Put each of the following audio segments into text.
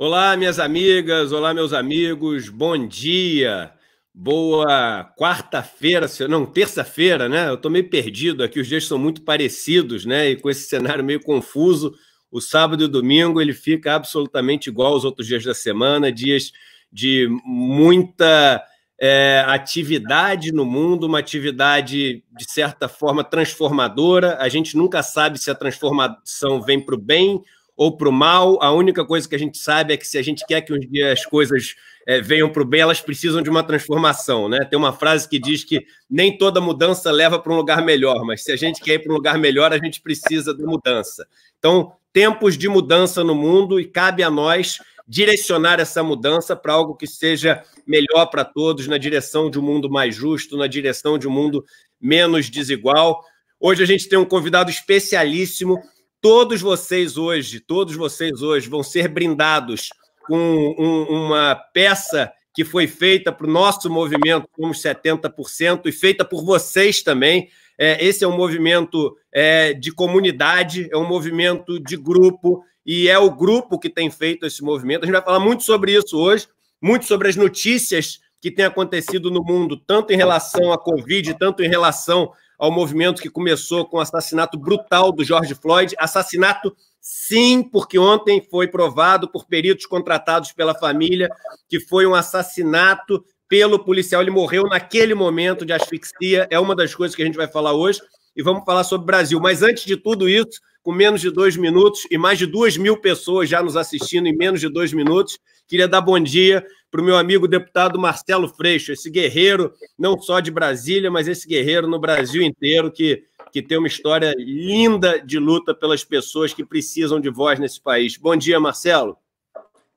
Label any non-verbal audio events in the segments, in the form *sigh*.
Olá, minhas amigas, olá, meus amigos, bom dia, boa quarta-feira, não, terça-feira, né? Eu estou meio perdido aqui, os dias são muito parecidos, né? E com esse cenário meio confuso, o sábado e o domingo ele fica absolutamente igual aos outros dias da semana, dias de muita é, atividade no mundo, uma atividade de certa forma transformadora. A gente nunca sabe se a transformação vem para o bem ou para o mal. A única coisa que a gente sabe é que se a gente quer que um dia as coisas é, venham para o bem, elas precisam de uma transformação. Né? Tem uma frase que diz que nem toda mudança leva para um lugar melhor, mas se a gente quer ir para um lugar melhor, a gente precisa de mudança. Então, tempos de mudança no mundo e cabe a nós direcionar essa mudança para algo que seja melhor para todos, na direção de um mundo mais justo, na direção de um mundo menos desigual. Hoje a gente tem um convidado especialíssimo Todos vocês hoje, todos vocês hoje vão ser brindados com um, uma peça que foi feita para o nosso movimento, como 70%, e feita por vocês também. É, esse é um movimento é, de comunidade, é um movimento de grupo, e é o grupo que tem feito esse movimento. A gente vai falar muito sobre isso hoje, muito sobre as notícias que têm acontecido no mundo, tanto em relação à Covid, tanto em relação ao movimento que começou com o assassinato brutal do George Floyd. Assassinato, sim, porque ontem foi provado por peritos contratados pela família que foi um assassinato pelo policial. Ele morreu naquele momento de asfixia. É uma das coisas que a gente vai falar hoje. E vamos falar sobre o Brasil. Mas antes de tudo isso, com menos de dois minutos e mais de duas mil pessoas já nos assistindo em menos de dois minutos, queria dar bom dia para o meu amigo deputado Marcelo Freixo, esse guerreiro, não só de Brasília, mas esse guerreiro no Brasil inteiro, que, que tem uma história linda de luta pelas pessoas que precisam de voz nesse país. Bom dia, Marcelo.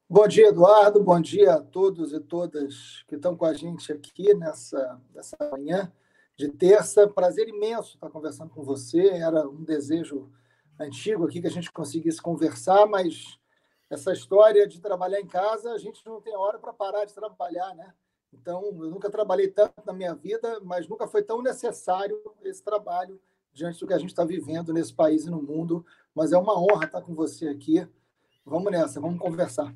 Bom dia, Eduardo. Bom dia a todos e todas que estão com a gente aqui nessa, nessa manhã de terça. Prazer imenso estar conversando com você. Era um desejo antigo aqui que a gente conseguisse conversar, mas essa história de trabalhar em casa, a gente não tem hora para parar de trabalhar, né? Então, eu nunca trabalhei tanto na minha vida, mas nunca foi tão necessário esse trabalho diante do que a gente está vivendo nesse país e no mundo. Mas é uma honra estar com você aqui. Vamos nessa, vamos conversar.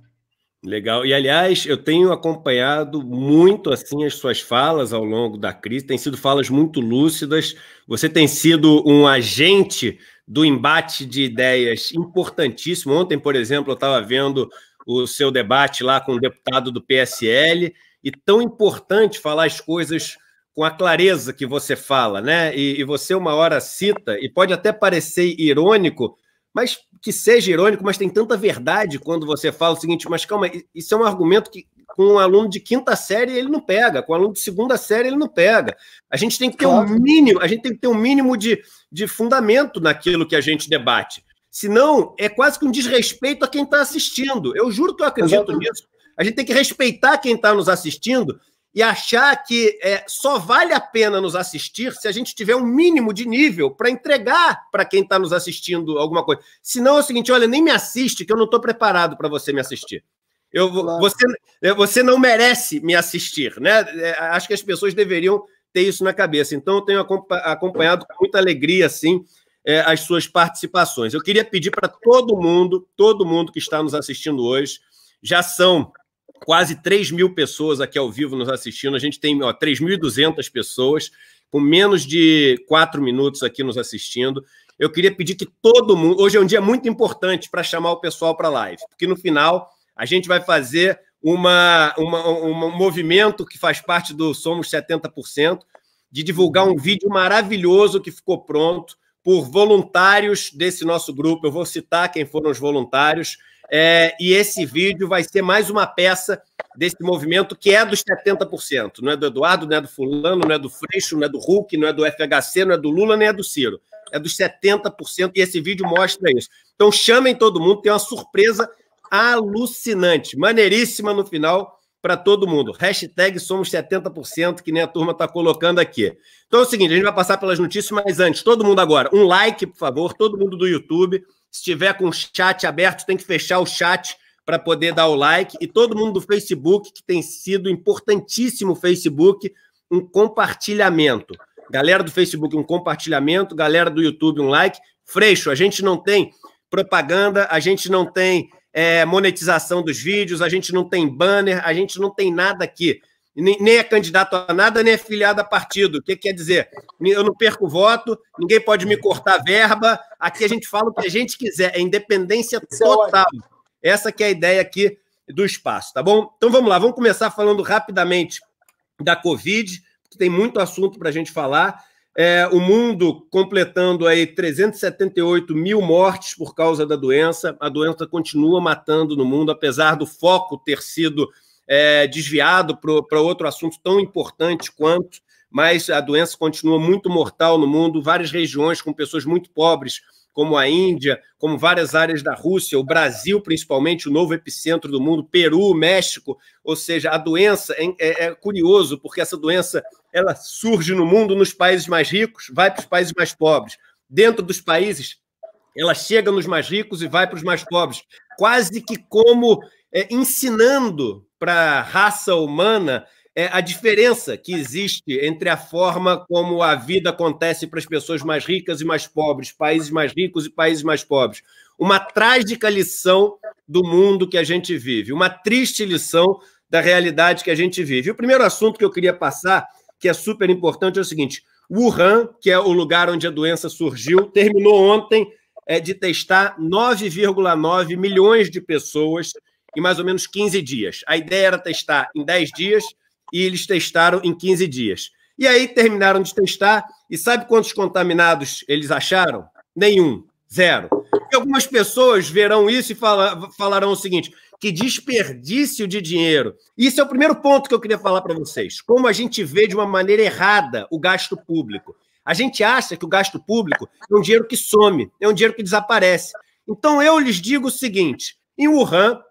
Legal. E, aliás, eu tenho acompanhado muito assim as suas falas ao longo da crise, têm sido falas muito lúcidas. Você tem sido um agente do embate de ideias importantíssimo. Ontem, por exemplo, eu estava vendo o seu debate lá com o deputado do PSL, e tão importante falar as coisas com a clareza que você fala, né? E, e você uma hora cita, e pode até parecer irônico, mas que seja irônico, mas tem tanta verdade quando você fala o seguinte, mas calma, isso é um argumento que com um aluno de quinta série ele não pega, com um aluno de segunda série ele não pega. A gente tem que ter um mínimo, a gente tem que ter um mínimo de, de fundamento naquilo que a gente debate. Senão, é quase que um desrespeito a quem está assistindo. Eu juro que eu acredito Exatamente. nisso. A gente tem que respeitar quem está nos assistindo e achar que é, só vale a pena nos assistir se a gente tiver um mínimo de nível para entregar para quem está nos assistindo alguma coisa. Senão é o seguinte: olha, nem me assiste, que eu não estou preparado para você me assistir. Eu, claro. você, é, você não merece me assistir, né? É, acho que as pessoas deveriam ter isso na cabeça. Então, eu tenho acompanhado com muita alegria, assim, é, as suas participações. Eu queria pedir para todo mundo, todo mundo que está nos assistindo hoje, já são quase 3 mil pessoas aqui ao vivo nos assistindo, a gente tem 3.200 pessoas, com menos de quatro minutos aqui nos assistindo. Eu queria pedir que todo mundo. Hoje é um dia muito importante para chamar o pessoal para a live, porque no final a gente vai fazer uma, uma, um movimento que faz parte do Somos 70%, de divulgar um vídeo maravilhoso que ficou pronto por voluntários desse nosso grupo. Eu vou citar quem foram os voluntários. É, e esse vídeo vai ser mais uma peça desse movimento que é dos 70%. Não é do Eduardo, não é do Fulano, não é do Freixo, não é do Hulk, não é do FHC, não é do Lula, nem é do Ciro. É dos 70% e esse vídeo mostra isso. Então chamem todo mundo, tem uma surpresa alucinante, maneiríssima no final para todo mundo. Hashtag somos 70%, que nem a turma está colocando aqui. Então é o seguinte, a gente vai passar pelas notícias, mas antes, todo mundo agora, um like, por favor, todo mundo do YouTube. Se tiver com o chat aberto, tem que fechar o chat para poder dar o like. E todo mundo do Facebook, que tem sido importantíssimo o Facebook, um compartilhamento. Galera do Facebook, um compartilhamento. Galera do YouTube, um like. Freixo, a gente não tem propaganda, a gente não tem é, monetização dos vídeos, a gente não tem banner, a gente não tem nada aqui. Nem, é candidato a nada, nem é filiado a partido. O que quer dizer? Eu não perco voto, ninguém pode me cortar verba. Aqui a gente fala o que a gente quiser, é independência é total. Essa que é a ideia aqui do espaço, tá bom? Então vamos lá, vamos começar falando rapidamente da Covid, que tem muito assunto para a gente falar. É, o mundo completando aí 378 mil mortes por causa da doença. A doença continua matando no mundo, apesar do foco ter sido é, desviado para outro assunto tão importante quanto, mas a doença continua muito mortal no mundo. Várias regiões com pessoas muito pobres como a Índia, como várias áreas da Rússia, o Brasil, principalmente, o novo epicentro do mundo, Peru, México. Ou seja, a doença é, é, é curioso, porque essa doença ela surge no mundo nos países mais ricos, vai para os países mais pobres. Dentro dos países, ela chega nos mais ricos e vai para os mais pobres, quase que como é, ensinando para a raça humana é a diferença que existe entre a forma como a vida acontece para as pessoas mais ricas e mais pobres, países mais ricos e países mais pobres. Uma trágica lição do mundo que a gente vive, uma triste lição da realidade que a gente vive. o primeiro assunto que eu queria passar, que é super importante, é o seguinte: Wuhan, que é o lugar onde a doença surgiu, terminou ontem é, de testar 9,9 milhões de pessoas em mais ou menos 15 dias. A ideia era testar em 10 dias e eles testaram em 15 dias. E aí terminaram de testar, e sabe quantos contaminados eles acharam? Nenhum, zero. E algumas pessoas verão isso e fala, falarão o seguinte: que desperdício de dinheiro. Isso é o primeiro ponto que eu queria falar para vocês. Como a gente vê de uma maneira errada o gasto público. A gente acha que o gasto público é um dinheiro que some, é um dinheiro que desaparece. Então eu lhes digo o seguinte: em Wuhan,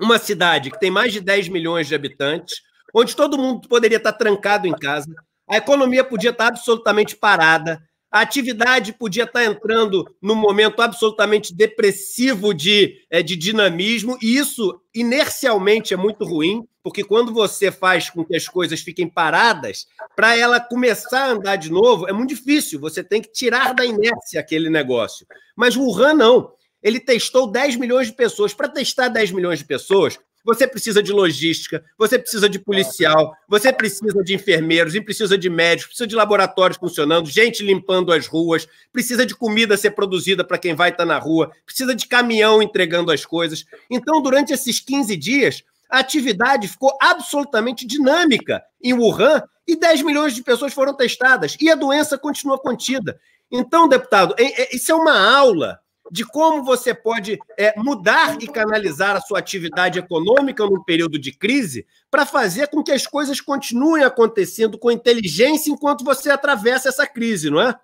uma cidade que tem mais de 10 milhões de habitantes, onde todo mundo poderia estar trancado em casa, a economia podia estar absolutamente parada, a atividade podia estar entrando num momento absolutamente depressivo de, é, de dinamismo, e isso inercialmente é muito ruim, porque quando você faz com que as coisas fiquem paradas, para ela começar a andar de novo, é muito difícil, você tem que tirar da inércia aquele negócio. Mas Wuhan não. Ele testou 10 milhões de pessoas. Para testar 10 milhões de pessoas, você precisa de logística, você precisa de policial, você precisa de enfermeiros, precisa de médicos, precisa de laboratórios funcionando, gente limpando as ruas, precisa de comida ser produzida para quem vai estar tá na rua, precisa de caminhão entregando as coisas. Então, durante esses 15 dias, a atividade ficou absolutamente dinâmica em Wuhan e 10 milhões de pessoas foram testadas e a doença continua contida. Então, deputado, é, é, isso é uma aula de como você pode é, mudar e canalizar a sua atividade econômica num período de crise para fazer com que as coisas continuem acontecendo com inteligência enquanto você atravessa essa crise, não é?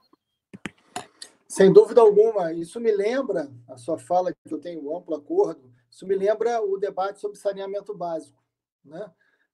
Sem dúvida alguma. Isso me lembra, a sua fala, que eu tenho amplo acordo, isso me lembra o debate sobre saneamento básico. Né?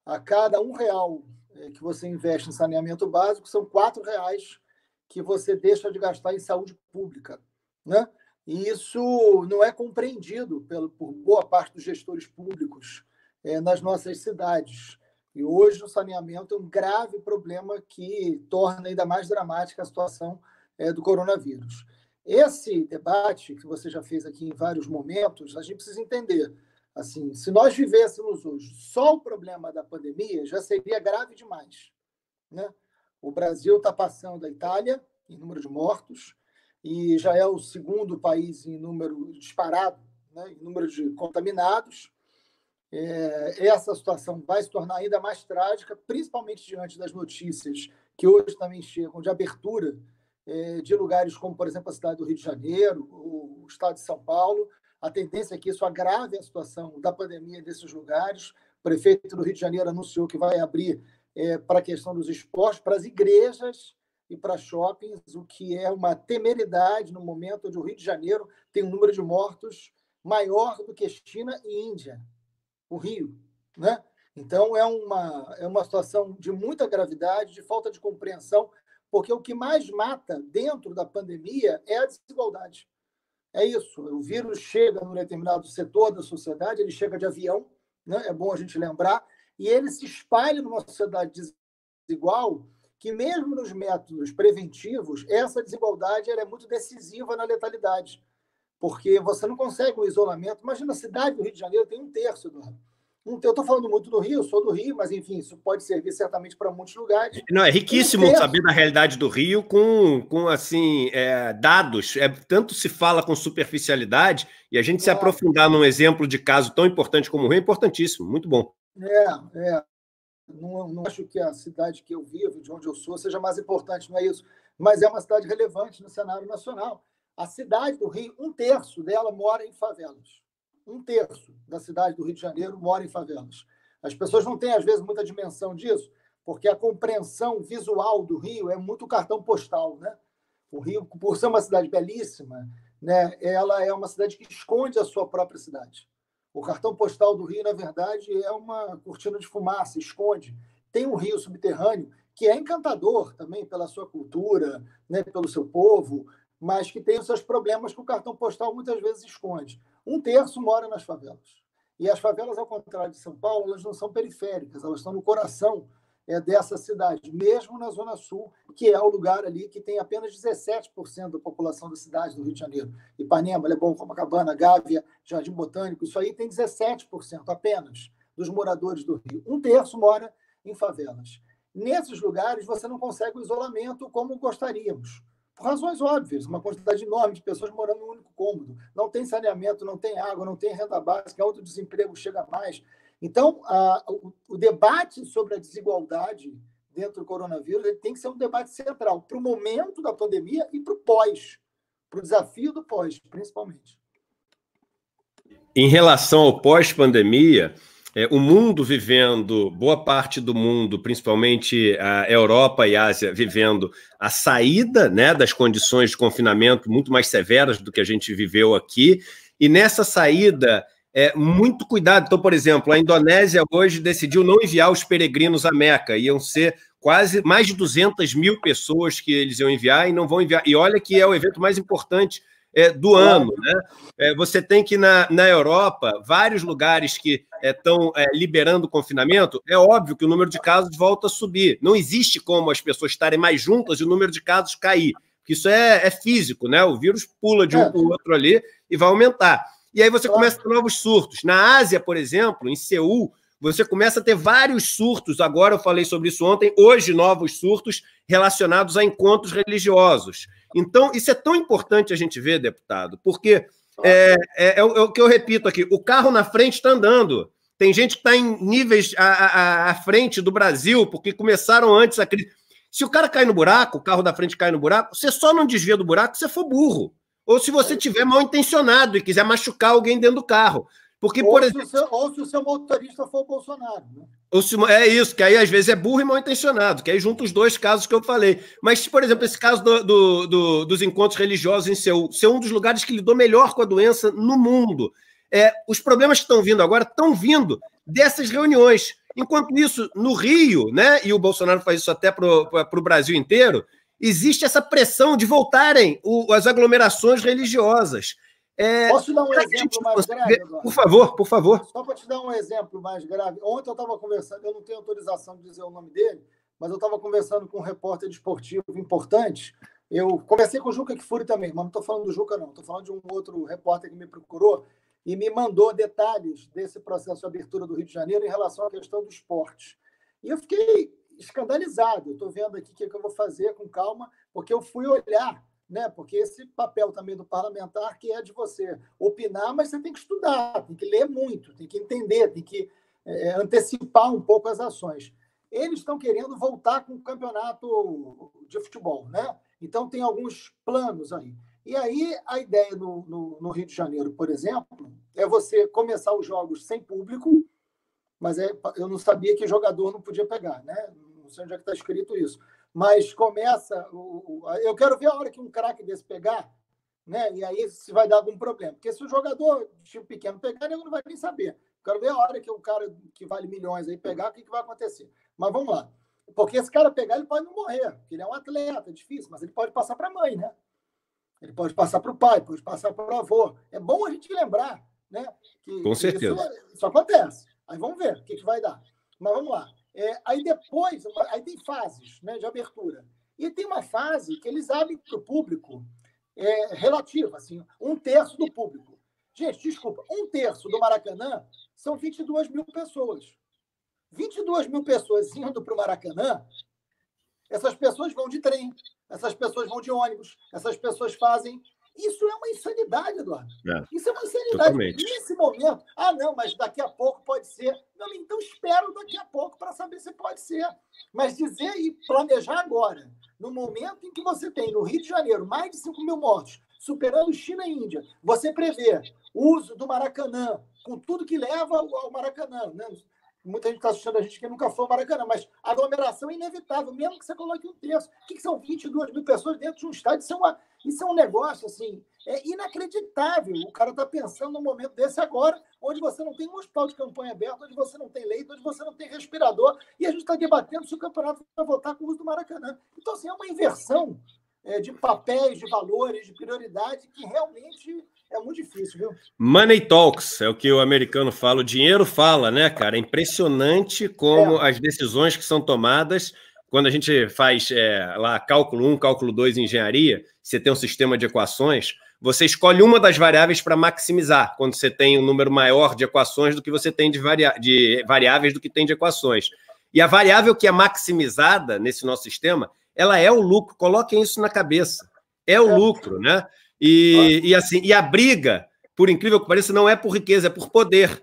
A cada um real é, que você investe em saneamento básico, são quatro reais que você deixa de gastar em saúde pública. Né? E isso não é compreendido pelo, por boa parte dos gestores públicos é, nas nossas cidades. E hoje o saneamento é um grave problema que torna ainda mais dramática a situação é, do coronavírus. Esse debate que você já fez aqui em vários momentos, a gente precisa entender. Assim, se nós vivêssemos hoje só o problema da pandemia, já seria grave demais. Né? O Brasil está passando a Itália em número de mortos, e já é o segundo país em número disparado, né, em número de contaminados. É, essa situação vai se tornar ainda mais trágica, principalmente diante das notícias que hoje também chegam de abertura é, de lugares como, por exemplo, a cidade do Rio de Janeiro, o estado de São Paulo. A tendência é que isso agrave a situação da pandemia nesses lugares. O prefeito do Rio de Janeiro anunciou que vai abrir é, para a questão dos esportes, para as igrejas e para shoppings, o que é uma temeridade no momento onde o Rio de Janeiro tem um número de mortos maior do que China e Índia, o Rio, né? Então é uma é uma situação de muita gravidade, de falta de compreensão, porque o que mais mata dentro da pandemia é a desigualdade. É isso. O vírus chega num determinado setor da sociedade, ele chega de avião, né? É bom a gente lembrar, e ele se espalha numa sociedade desigual que mesmo nos métodos preventivos, essa desigualdade é muito decisiva na letalidade. porque você não consegue o isolamento. Imagina a cidade do Rio de Janeiro tem um terço do eu estou falando muito do Rio, sou do Rio, mas enfim, isso pode servir certamente para muitos lugares. Não, é riquíssimo um saber da realidade do Rio com, com assim, é, dados. É, tanto se fala com superficialidade, e a gente se é. aprofundar num exemplo de caso tão importante como o Rio é importantíssimo, muito bom. É, é. Não, não acho que a cidade que eu vivo, de onde eu sou, seja mais importante, não é isso. Mas é uma cidade relevante no cenário nacional. A cidade do Rio, um terço dela mora em favelas um terço da cidade do Rio de Janeiro mora em favelas. As pessoas não têm, às vezes, muita dimensão disso, porque a compreensão visual do Rio é muito cartão postal. Né? O Rio, por ser uma cidade belíssima, né, ela é uma cidade que esconde a sua própria cidade. O cartão postal do Rio, na verdade, é uma cortina de fumaça, esconde. Tem um rio subterrâneo que é encantador também pela sua cultura, né, pelo seu povo, mas que tem os seus problemas que o cartão postal muitas vezes esconde. Um terço mora nas favelas. E as favelas, ao contrário de São Paulo, elas não são periféricas, elas estão no coração é, dessa cidade, mesmo na Zona Sul, que é o lugar ali que tem apenas 17% da população da cidade do Rio de Janeiro. Ipanema, Leblon, Copacabana, Gávea, Jardim Botânico, isso aí tem 17% apenas dos moradores do Rio. Um terço mora em favelas. Nesses lugares, você não consegue o isolamento como gostaríamos por razões óbvias, uma quantidade enorme de pessoas morando num único cômodo. Não tem saneamento, não tem água, não tem renda básica, outro desemprego chega mais. Então, a, o, o, debate sobre a desigualdade dentro do coronavírus tem que ser um debate central para o momento da pandemia e para o pós, para o desafio do pós, principalmente. Em relação ao pós-pandemia, é, o mundo vivendo, boa parte do mundo, principalmente a Europa e a Ásia, vivendo a saída né, das condições de confinamento muito mais severas do que a gente viveu aqui. E nessa saída, é, muito cuidado. Então, por exemplo, a Indonésia hoje decidiu não enviar os peregrinos à Meca. Iam ser quase mais de 200 mil pessoas que eles iam enviar e não vão enviar. E olha que é o evento mais importante é, do ano. Né? É, você tem que, na, na Europa, vários lugares que estão é, é, liberando confinamento, é óbvio que o número de casos volta a subir. Não existe como as pessoas estarem mais juntas e o número de casos cair. Isso é, é físico, né? O vírus pula de um é. para o outro ali e vai aumentar. E aí você começa a ter novos surtos. Na Ásia, por exemplo, em Seul, você começa a ter vários surtos. Agora eu falei sobre isso ontem, hoje novos surtos relacionados a encontros religiosos. Então, isso é tão importante a gente ver, deputado, porque é, é, é, o, é o, que eu repito aqui: o carro na frente está andando. Tem gente que está em níveis à, à, à, frente do Brasil, porque começaram antes a crise. Se o cara cai no buraco, o carro da frente cai no buraco, você só não desvia do buraco se for burro. Ou se você tiver mal intencionado e quiser machucar alguém dentro do carro. Porque, ou por exemplo. Se seu, ou se o seu motorista for o Bolsonaro. Né? Ou se, é isso, que aí às vezes é burro e mal intencionado, que aí junta os dois casos que eu falei. Mas, por exemplo, esse caso do, do, do, dos encontros religiosos em Seul, ser um dos lugares que lidou melhor com a doença no mundo. É, os problemas que estão vindo agora estão vindo dessas reuniões. Enquanto isso, no Rio, né, e o Bolsonaro faz isso até para o Brasil inteiro, existe essa pressão de voltarem o, as aglomerações religiosas. É, Posso dar um exemplo mais grave? Agora? Por favor, por favor. Só para te dar um exemplo mais grave. Ontem eu estava conversando, eu não tenho autorização de dizer o nome dele, mas eu estava conversando com um repórter esportivo importante. Eu conversei com o Juca Kfouri também, mas não estou falando do Juca, não. Estou falando de um outro repórter que me procurou e me mandou detalhes desse processo de abertura do Rio de Janeiro em relação à questão do esporte. E eu fiquei escandalizado. Estou vendo aqui o que, é que eu vou fazer com calma, porque eu fui olhar né? Porque esse papel também do parlamentar que é de você opinar, mas você tem que estudar, tem que ler muito, tem que entender, tem que é, antecipar um pouco as ações. Eles estão querendo voltar com o campeonato de futebol, né? Então tem alguns planos aí. E aí a ideia no, no, no Rio de Janeiro, por exemplo, é você começar os jogos sem público, mas é, eu não sabia que jogador não podia pegar, né? Não sei onde é que está escrito isso mas começa. O, o, eu quero ver a hora que um craque desse pegar, né? E aí se vai dar algum problema. Porque se o jogador de time pequeno pegar, ele não vai nem saber. quero ver a hora que um cara que vale milhões aí pegar, o que, que vai acontecer. Mas vamos lá. Porque esse cara pegar, ele pode não morrer, porque ele é um atleta, é difícil, mas ele pode passar para a mãe, né? Ele pode passar para o pai, pode passar para o avô. É bom a gente lembrar, né? Que, Com certeza. Isso, isso, acontece. Aí vamos ver o que, que vai dar. Mas vamos lá. É, aí depois, aí tem fases né, de abertura. E tem uma fase que eles abrem para o público é, relativa, assim, um terço do público. Gente, desculpa, um terço do Maracanã são 22 mil pessoas. 22 mil pessoas indo para o Maracanã, essas pessoas vão de trem, essas pessoas vão de ônibus, essas pessoas fazem isso é uma insanidade, Eduardo. É, Isso é uma insanidade. Totalmente. Nesse momento, ah, não, mas daqui a pouco pode ser. Não, então espero daqui a pouco para saber se pode ser. Mas dizer e planejar agora, no momento em que você tem no Rio de Janeiro mais de 5 mil mortos, superando China e Índia, você prevê o uso do Maracanã, com tudo que leva ao Maracanã, né? Muita gente está assistindo a gente que nunca foi ao Maracanã, mas aglomeração é inevitável, mesmo que você coloque um terço. O que, que são 22 mil pessoas dentro de um estádio? Isso é, uma, isso é um negócio assim, é inacreditável. O cara está pensando num momento desse agora, onde você não tem um hospital de campanha aberto, onde você não tem leito, onde você não tem respirador, e a gente está debatendo se o campeonato vai votar com o uso do Maracanã. Então, assim, é uma inversão é, de papéis, de valores, de prioridade que realmente é muito difícil, viu? Money talks, é o que o americano fala. O dinheiro fala, né, cara? É impressionante como é. as decisões que são tomadas quando a gente faz é, lá cálculo 1, cálculo 2 em engenharia, você tem um sistema de equações, você escolhe uma das variáveis para maximizar, quando você tem um número maior de equações do que você tem de, de variáveis do que tem de equações. E a variável que é maximizada nesse nosso sistema, ela é o lucro. Coloquem isso na cabeça. É o é. lucro, né? E, e assim, e a briga, por incrível que pareça, não é por riqueza, é por poder.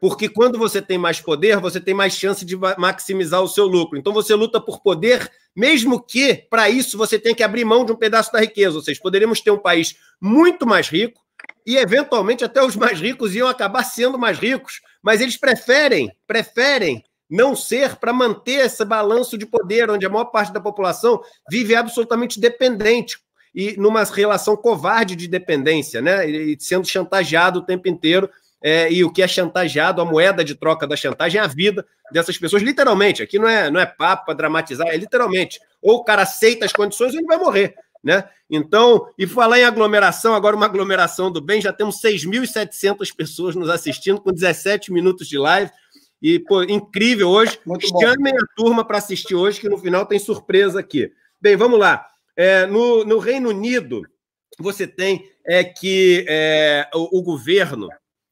Porque quando você tem mais poder, você tem mais chance de maximizar o seu lucro. Então você luta por poder, mesmo que para isso você tenha que abrir mão de um pedaço da riqueza. Ou seja, poderíamos ter um país muito mais rico e eventualmente até os mais ricos iam acabar sendo mais ricos, mas eles preferem, preferem não ser para manter esse balanço de poder, onde a maior parte da população vive absolutamente dependente, e numa relação covarde de dependência, né? E sendo chantageado o tempo inteiro. É, e o que é chantageado, a moeda de troca da chantagem é a vida dessas pessoas, literalmente. Aqui não é, não é papo para dramatizar, é literalmente. Ou o cara aceita as condições ou ele vai morrer. Né? Então, e falar em aglomeração, agora uma aglomeração do bem, já temos 6.700 pessoas nos assistindo, com 17 minutos de live. E, pô, incrível hoje. Muito Chamem bom. a turma para assistir hoje, que no final tem surpresa aqui. Bem, vamos lá. É, no, no, Reino Unido, você tem é, que é, o, o, governo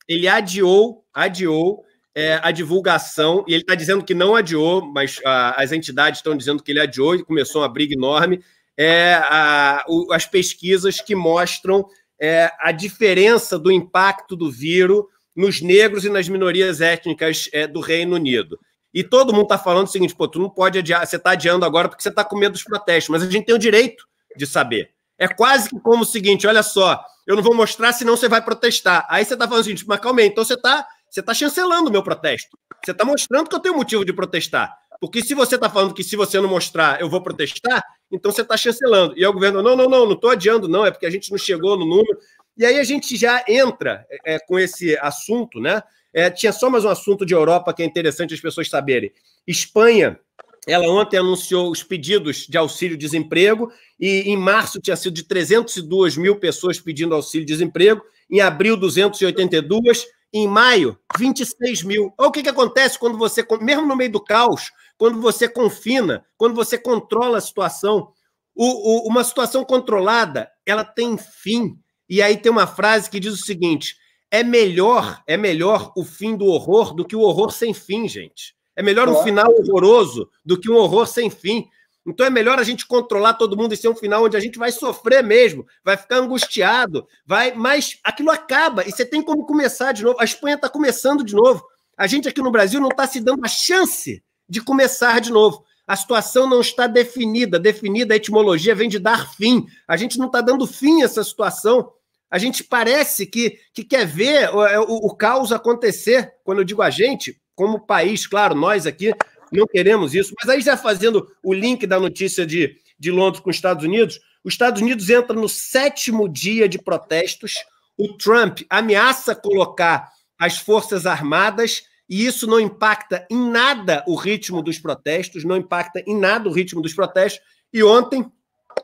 ele adiou, adiou é, a divulgação, e ele está dizendo que não adiou, mas a, as entidades estão dizendo que ele adiou e começou uma briga enorme. É, a, o, as pesquisas que mostram é, a diferença do impacto do vírus nos negros e nas minorias étnicas do Reino Unido. E todo mundo está falando o seguinte: pô, tu não pode adiar, você está adiando agora porque você está com medo dos protestos, mas a gente tem o direito de saber. É quase que como o seguinte: olha só, eu não vou mostrar, senão você vai protestar. Aí você está falando o seguinte, mas calma aí, então você está você tá chancelando o meu protesto. Você está mostrando que eu tenho motivo de protestar. Porque se você está falando que se você não mostrar, eu vou protestar, então você está chancelando. E o governo, não, não, não, não estou adiando, não, é porque a gente não chegou no número. E aí a gente já entra é, com esse assunto, né? É, tinha só mais um assunto de Europa que é interessante as pessoas saberem. Espanha, ela ontem anunciou os pedidos de auxílio-desemprego e em março tinha sido de 302 mil pessoas pedindo auxílio-desemprego, em abril 282, em maio 26 mil. Olha o que, que acontece quando você, mesmo no meio do caos, quando você confina, quando você controla a situação. O, o, uma situação controlada, ela tem fim. E aí tem uma frase que diz o seguinte: é melhor, é melhor o fim do horror do que o horror sem fim, gente. É melhor um final horroroso do que um horror sem fim. Então é melhor a gente controlar todo mundo e ser um final onde a gente vai sofrer mesmo, vai ficar angustiado, vai, mas aquilo acaba e você tem como começar de novo. A Espanha está começando de novo. A gente aqui no Brasil não está se dando a chance de começar de novo. A situação não está definida. Definida a etimologia vem de dar fim. A gente não está dando fim a essa situação. A gente parece que, que quer ver o, é, o, o caos acontecer. Quando eu digo a gente, como país, claro, nós aqui não queremos isso. Mas aí já fazendo o link da notícia de, de Londres com os Estados Unidos, os Estados Unidos entra no sétimo dia de protestos. O Trump ameaça colocar as Forças Armadas e isso não impacta em nada o ritmo dos protestos, não impacta em nada o ritmo dos protestos. E ontem,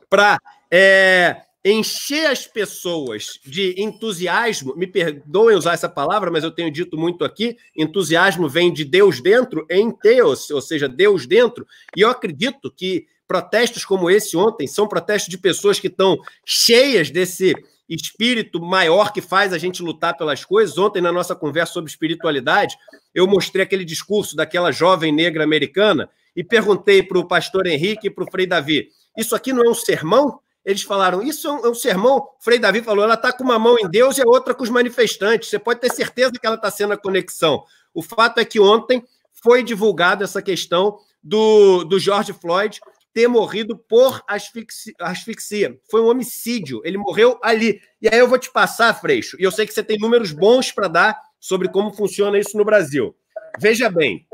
para é, encher as pessoas de entusiasmo, me perdoem usar essa palavra, mas eu tenho dito muito aqui, entusiasmo vem de Deus dentro, em Deus, ou seja, Deus dentro, e eu acredito que protestos como esse ontem são protestos de pessoas que estão cheias desse espírito maior que faz a gente lutar pelas coisas. Ontem, na nossa conversa sobre espiritualidade, eu mostrei aquele discurso daquela jovem negra americana e perguntei para o pastor Henrique e para o Frei Davi: Isso aqui não é um sermão? Eles falaram: Isso é um, é sermão. Frei Davi falou: Ela está com uma mão em Deus e a outra com os manifestantes. Você pode ter certeza que ela está sendo a conexão. O fato é que ontem foi divulgada essa questão do, do George Floyd ter morrido por asfixia, asfixia. Foi um homicídio. Ele morreu ali. E aí eu vou te passar, Freixo, e eu sei que você tem números bons para dar sobre como funciona isso no Brasil. Veja bem,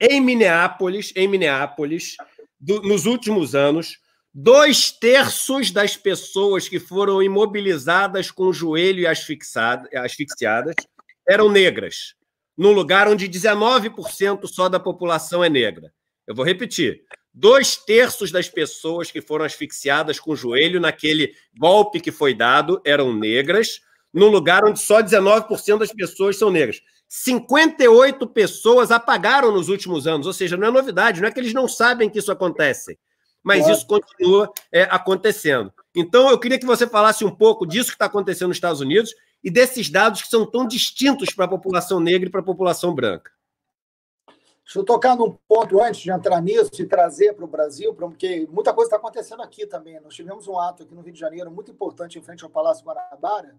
em Minneapolis, em Minneapolis, do, nos últimos anos, dois terços das pessoas que foram imobilizadas com o joelho asfixiadas eram negras, num lugar onde 19% só da população é negra. Eu vou repetir: dois terços das pessoas que foram asfixiadas com o joelho naquele golpe que foi dado eram negras, num lugar onde só 19% das pessoas são negras. 58 pessoas apagaram nos últimos anos, ou seja, não é novidade, não é que eles não sabem que isso acontece, mas isso continua é, acontecendo. Então, eu queria que você falasse um pouco disso que está acontecendo nos Estados Unidos e desses dados que são tão distintos para a população negra e para a população branca. Deixa eu tocar num ponto antes de entrar nisso e trazer para o Brasil, porque muita coisa está acontecendo aqui também. Nós tivemos um ato aqui no Rio de Janeiro muito importante em frente ao Palácio Guanabara,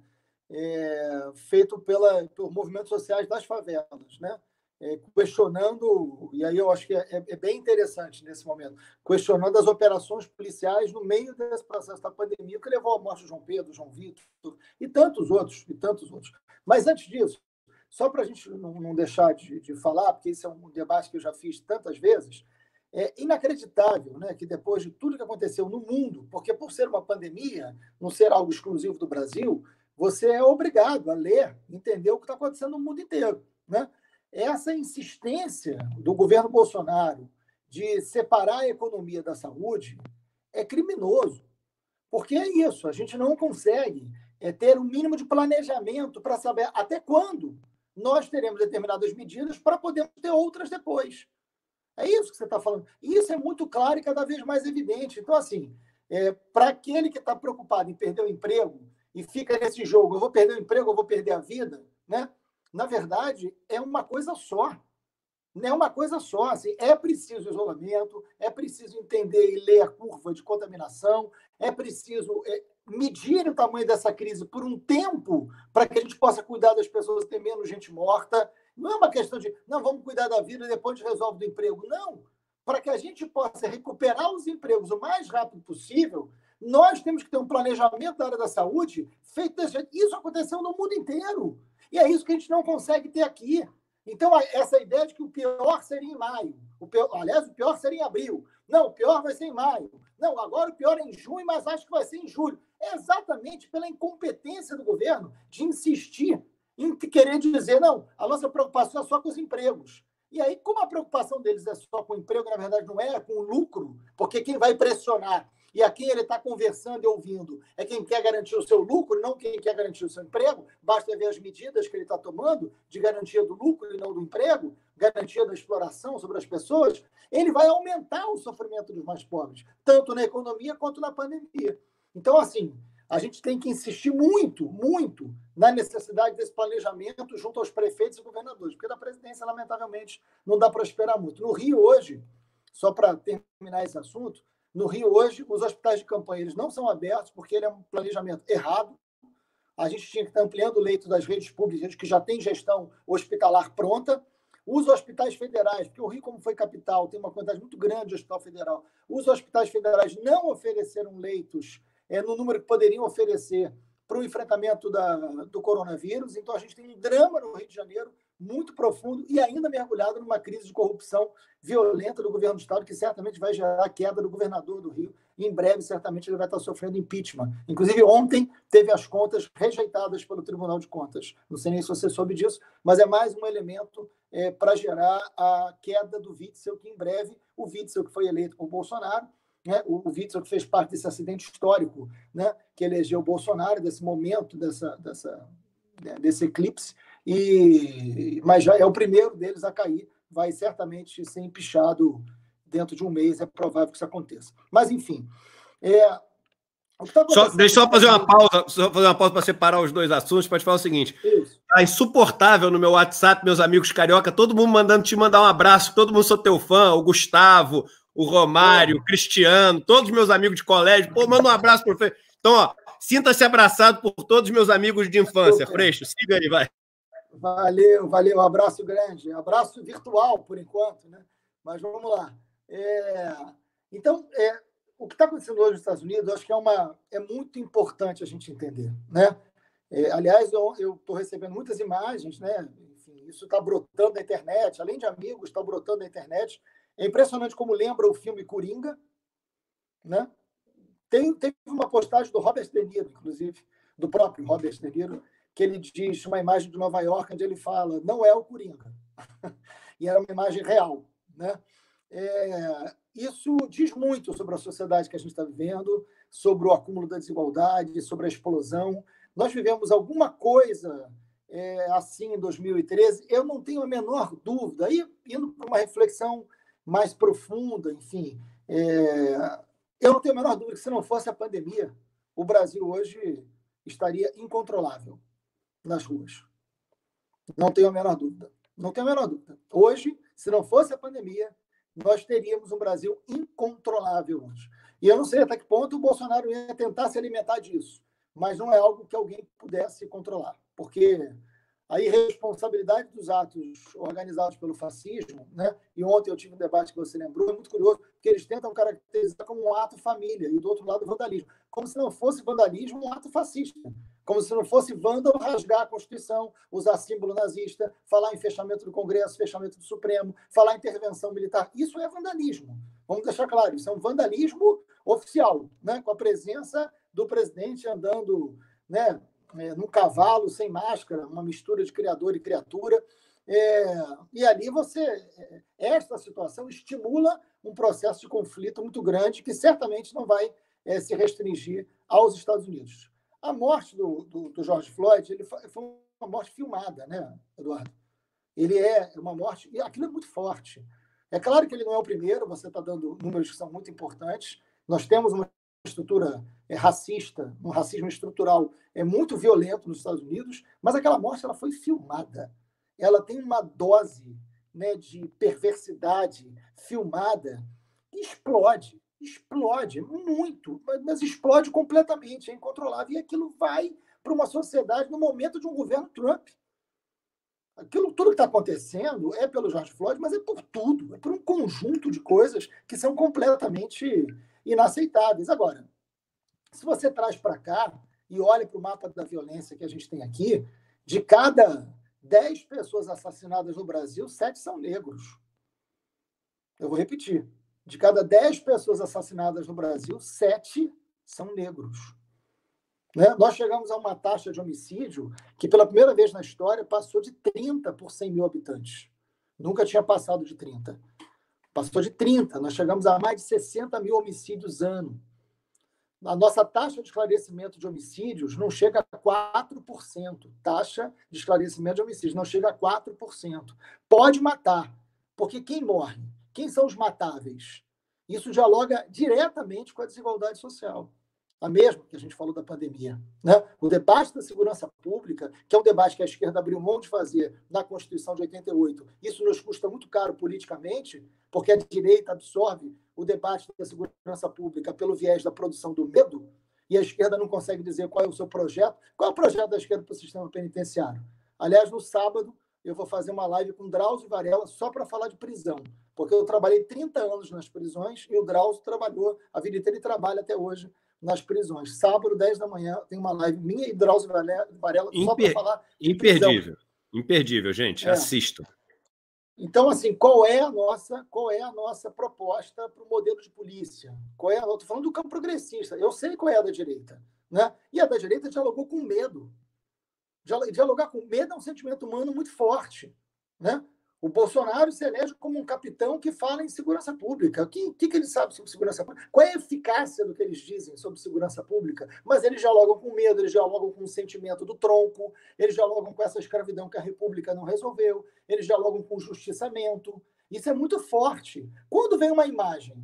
é, feito pela, por movimentos sociais das favelas, né? É, questionando, e aí eu acho que é, é, é, bem interessante nesse momento, questionando as operações policiais no meio desse processo da pandemia que levou à morte de João Pedro, João Vitor e tantos outros, e tantos outros. Mas antes disso, só para a gente não, deixar de, de, falar, porque esse é um debate que eu já fiz tantas vezes, é inacreditável né, que depois de tudo que aconteceu no mundo, porque por ser uma pandemia, não ser algo exclusivo do Brasil, você é obrigado a ler, entender o que está acontecendo no mundo inteiro. Né? Essa insistência do governo Bolsonaro de separar a economia da saúde é criminoso. Porque é isso, a gente não consegue é, ter um mínimo de planejamento para saber até quando nós teremos determinadas medidas para podermos ter outras depois. É isso que você está falando. E isso é muito claro e cada vez mais evidente. Então, assim, é, para aquele que está preocupado em perder o emprego e fica nesse jogo, eu vou perder o emprego, eu vou perder a vida, né? Na verdade, é uma coisa só. Não é uma coisa só. Assim, é preciso isolamento, é preciso entender e ler a curva de contaminação, é preciso é, medir o tamanho dessa crise por um tempo para que a gente possa cuidar das pessoas ter menos gente morta. Não é uma questão de, não, vamos cuidar da vida e depois resolve do emprego. Não. Para que a gente possa recuperar os empregos o mais rápido possível, nós temos que ter um planejamento da área da saúde feito desse jeito. Isso aconteceu no mundo inteiro. E é isso que a gente não consegue ter aqui. Então, essa ideia de que o pior seria em maio, o pior, aliás, o pior seria em abril. Não, o pior vai ser em maio. Não, agora o pior é em junho, mas acho que vai ser em julho. É exatamente pela incompetência do governo de insistir em querer dizer, não, a nossa preocupação é só com os empregos. E aí, como a preocupação deles é só com o emprego, na verdade não é, é com o lucro, porque quem vai pressionar e a quem ele está conversando e ouvindo é quem quer garantir o seu lucro, não quem quer garantir o seu emprego. Basta ver as medidas que ele está tomando de garantia do lucro e não do emprego, garantia da exploração sobre as pessoas. Ele vai aumentar o sofrimento dos mais pobres, tanto na economia quanto na pandemia. Então, assim, a gente tem que insistir muito, muito na necessidade desse planejamento junto aos prefeitos e governadores, porque da presidência, lamentavelmente, não dá para esperar muito. No Rio, hoje, só para terminar esse assunto, no Rio, hoje, os hospitais de campanha eles não são abertos porque ele é um planejamento errado. A gente tinha que estar ampliando o leito das redes públicas que já tem gestão hospitalar pronta. Os hospitais federais, porque o Rio, como foi capital, tem uma quantidade muito grande de hospital federal. Os hospitais federais não ofereceram leitos é, no número que poderiam oferecer para o enfrentamento da, do coronavírus. Então, a gente tem um drama no Rio de Janeiro muito profundo e ainda mergulhado numa crise de corrupção violenta do governo do Estado, que certamente vai gerar a queda do governador do Rio. E em breve, certamente, ele vai estar sofrendo impeachment. Inclusive, ontem teve as contas rejeitadas pelo Tribunal de Contas. Não sei nem se você soube disso, mas é mais um elemento é, para gerar a queda do Witzel, que em breve o Witzel, que foi eleito por Bolsonaro, né, o, Witzel que fez parte desse acidente histórico, né, que elegeu o Bolsonaro, desse momento, dessa, dessa, né, desse eclipse, e, mas já é o primeiro deles a cair, vai certamente ser empichado dentro de um mês é provável que isso aconteça. Mas, enfim, é, tá só, deixa eu só fazer uma pausa, só fazer uma pausa para separar os dois assuntos, para te falar o seguinte. Está insuportável no meu WhatsApp, meus amigos carioca, todo mundo mandando te mandar um abraço, todo mundo sou teu fã, o Gustavo, o Romário, é. o Cristiano, todos meus amigos de colégio. Pô, manda um abraço pro Freixo. Então, ó, sinta-se abraçado por todos os meus amigos de infância. Freixo, siga aí, vai. Valeu, valeu. Abraço grande. Abraço virtual, por enquanto, né? Mas vamos lá. É... Então, é... o que está acontecendo hoje nos Estados Unidos, acho que é, uma... é muito importante a gente entender, né? É... aliás, eu estou recebendo muitas imagens, né? Enfim, isso está brotando na internet. Além de amigos, está brotando na internet é impressionante como lembra o filme Coringa, né? Tem, tem uma postagem do Robert De Niro, inclusive, do próprio Robert De Niro, que ele diz uma imagem de Nova York onde ele fala, não é o Coringa. *laughs* e era uma imagem real, né? É, isso diz muito sobre a sociedade que a gente está vivendo, sobre o acúmulo da desigualdade, sobre a explosão. Nós vivemos alguma coisa é, assim em 2013, eu não tenho a menor dúvida, aí indo para uma reflexão mais profunda, enfim. É... Eu não tenho a menor dúvida que se não fosse a pandemia, o Brasil hoje estaria incontrolável nas ruas. Não tenho a menor dúvida. Não tenho a menor dúvida. Hoje, se não fosse a pandemia, nós teríamos um Brasil incontrolável hoje. E eu não sei até que ponto o Bolsonaro ia tentar se alimentar disso, mas não é algo que alguém pudesse controlar, porque a irresponsabilidade dos atos organizados pelo fascismo, né? e ontem eu tive um debate que você lembrou, é muito curioso, porque eles tentam caracterizar como um ato família, e do outro lado, vandalismo. Como se não fosse vandalismo um ato fascista. Como se não fosse vândalo rasgar a Constituição, usar símbolo nazista, falar em fechamento do Congresso, fechamento do Supremo, falar em intervenção militar. Isso é vandalismo. Vamos deixar claro, isso é um vandalismo oficial, né? com a presença do presidente andando né, é, num cavalo sem máscara, uma mistura de criador e criatura. É, e ali você, é, esta situação estimula um processo de conflito muito grande que certamente não vai é, se restringir aos Estados Unidos. A morte do, do, do George Floyd ele foi, uma morte filmada, né, Eduardo? Ele é uma morte, e aquilo é muito forte. É claro que ele não é o primeiro, você está dando números que são muito importantes. Nós temos uma estrutura é, racista, um racismo estrutural é muito violento nos Estados Unidos, mas aquela morte ela foi filmada. Ela tem uma dose né, de perversidade filmada e explode, explode muito, mas explode completamente, é incontrolável. E aquilo vai para uma sociedade no momento de um governo Trump. Aquilo tudo que está acontecendo é pelo George Floyd, mas é por tudo, é por um conjunto de coisas que são completamente inaceitáveis. Agora, se você traz para cá e olha para o mapa da violência que a gente tem aqui, de cada 10 pessoas assassinadas no Brasil, 7 são negros. Eu vou repetir. De cada 10 pessoas assassinadas no Brasil, 7 são negros. Né? Nós chegamos a uma taxa de homicídio que, pela primeira vez na história, passou de 30 por 100 mil habitantes. Nunca tinha passado de 30. Passou de 30. Nós chegamos a mais de 60 mil homicídios ano a nossa taxa de esclarecimento de homicídios não chega a 4%. Taxa de esclarecimento de homicídios não chega a 4%. Pode matar, porque quem morre? Quem são os matáveis? Isso dialoga diretamente com a desigualdade social a mesma que a gente falou da pandemia. Né? O debate da segurança pública, que é um debate que a esquerda abriu mão de fazer na Constituição de 88, isso nos custa muito caro politicamente, porque a direita absorve o debate da segurança pública pelo viés da produção do medo, e a esquerda não consegue dizer qual é o seu projeto. Qual é o projeto da esquerda para o sistema penitenciário? Aliás, no sábado, eu vou fazer uma live com Drauzio Varela só para falar de prisão, porque eu trabalhei 30 anos nas prisões e o Drauzio trabalhou, a vida inteira ele trabalha até hoje nas prisões. Sábado, 10 da manhã, tem uma live minha e Drauzio Varela só para falar. Imperdível. Imperdível, gente. É. Assistam. Então, assim, qual é a nossa, qual é a nossa proposta para o modelo de polícia? Qual é? Eu estou falando do campo progressista. Eu sei qual é a da direita, né? E a da direita dialogou com medo. Dialogar com medo é um sentimento humano muito forte, né? O Bolsonaro se elege como um capitão que fala em segurança pública. O que, que, que ele sabe sobre segurança pública? Qual é a eficácia do que eles dizem sobre segurança pública? Mas eles dialogam com medo, eles dialogam com o sentimento do tronco, eles dialogam com essa escravidão que a República não resolveu, eles dialogam com o justiçamento. Isso é muito forte. Quando vem uma imagem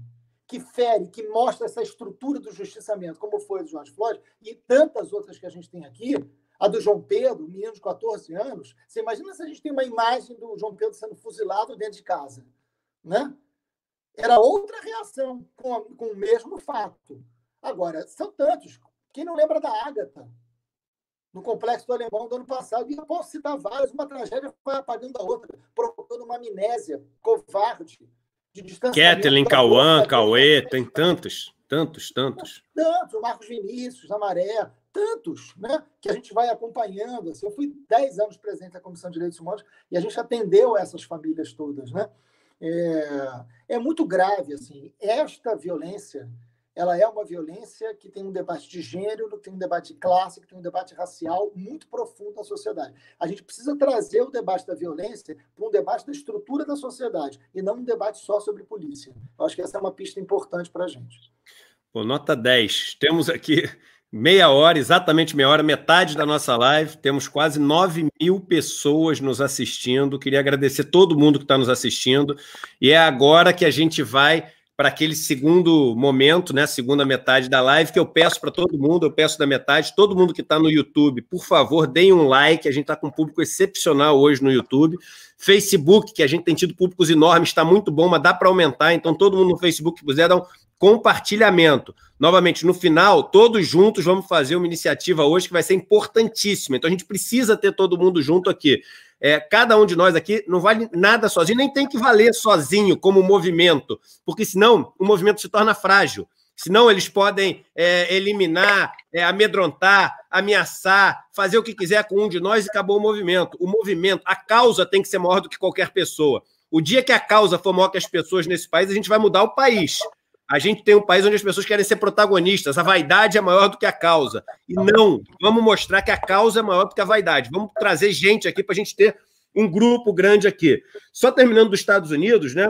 que fere, que mostra essa estrutura do justiçamento, como foi a do George Floyd, e tantas outras que a gente tem aqui, a do João Pedro, menino de 14 anos, você imagina se a gente tem uma imagem do João Pedro sendo fuzilado dentro de casa, né? Era outra reação com, a, com o mesmo fato. Agora, são tantos. Quem não lembra da Ágata, no Complexo do Alemão do ano passado? E eu posso citar vários. Uma tragédia foi apagando a outra, provocando uma amnésia covarde de. Kathleen, Cauã, Cauê, tem tantos, tantos, tantos. Tantos, o Marcos Vinícius, a Maré, tantos, né? Que a gente vai acompanhando. Assim, eu fui 10 anos presidente da Comissão de Direitos Humanos e a gente atendeu essas famílias todas, né? É, é muito grave, assim. Esta violência ela é uma violência que tem um debate de gênero, tem um debate de classe, que tem um debate racial muito profundo na sociedade. A gente precisa trazer o debate da violência para um debate da estrutura da sociedade e não um debate só sobre polícia. Eu acho que essa é uma pista importante para a gente. Pô, nota 10. Temos aqui meia hora, exatamente meia hora, metade da nossa live. Temos quase 9 mil pessoas nos assistindo. Queria agradecer todo mundo que está nos assistindo. E é agora que a gente vai para aquele segundo momento, né, segunda metade da live, que eu peço para todo mundo, eu peço da metade, todo mundo que está no YouTube, por favor, deem um like, a gente está com um público excepcional hoje no YouTube. Facebook, que a gente tem tido públicos enormes, está muito bom, mas dá para aumentar, então todo mundo no Facebook que puser dar um compartilhamento. Novamente, no final, todos juntos vamos fazer uma iniciativa hoje que vai ser importantíssima. Então a gente precisa ter todo mundo junto aqui. É, cada um de nós aqui não vale nada sozinho, nem tem que valer sozinho como movimento, porque senão o movimento se torna frágil. Senão eles podem é, eliminar, é, amedrontar, ameaçar, fazer o que quiser com um de nós e acabou o movimento. O movimento, a causa tem que ser maior do que qualquer pessoa. O dia que a causa for maior que as pessoas nesse país, a gente vai mudar o país. A gente tem um país onde as pessoas querem ser protagonistas, a vaidade é maior do que a causa. E não, vamos mostrar que a causa é maior do que a vaidade. Vamos trazer gente aqui para a gente ter um grupo grande aqui. Só terminando dos Estados Unidos, né?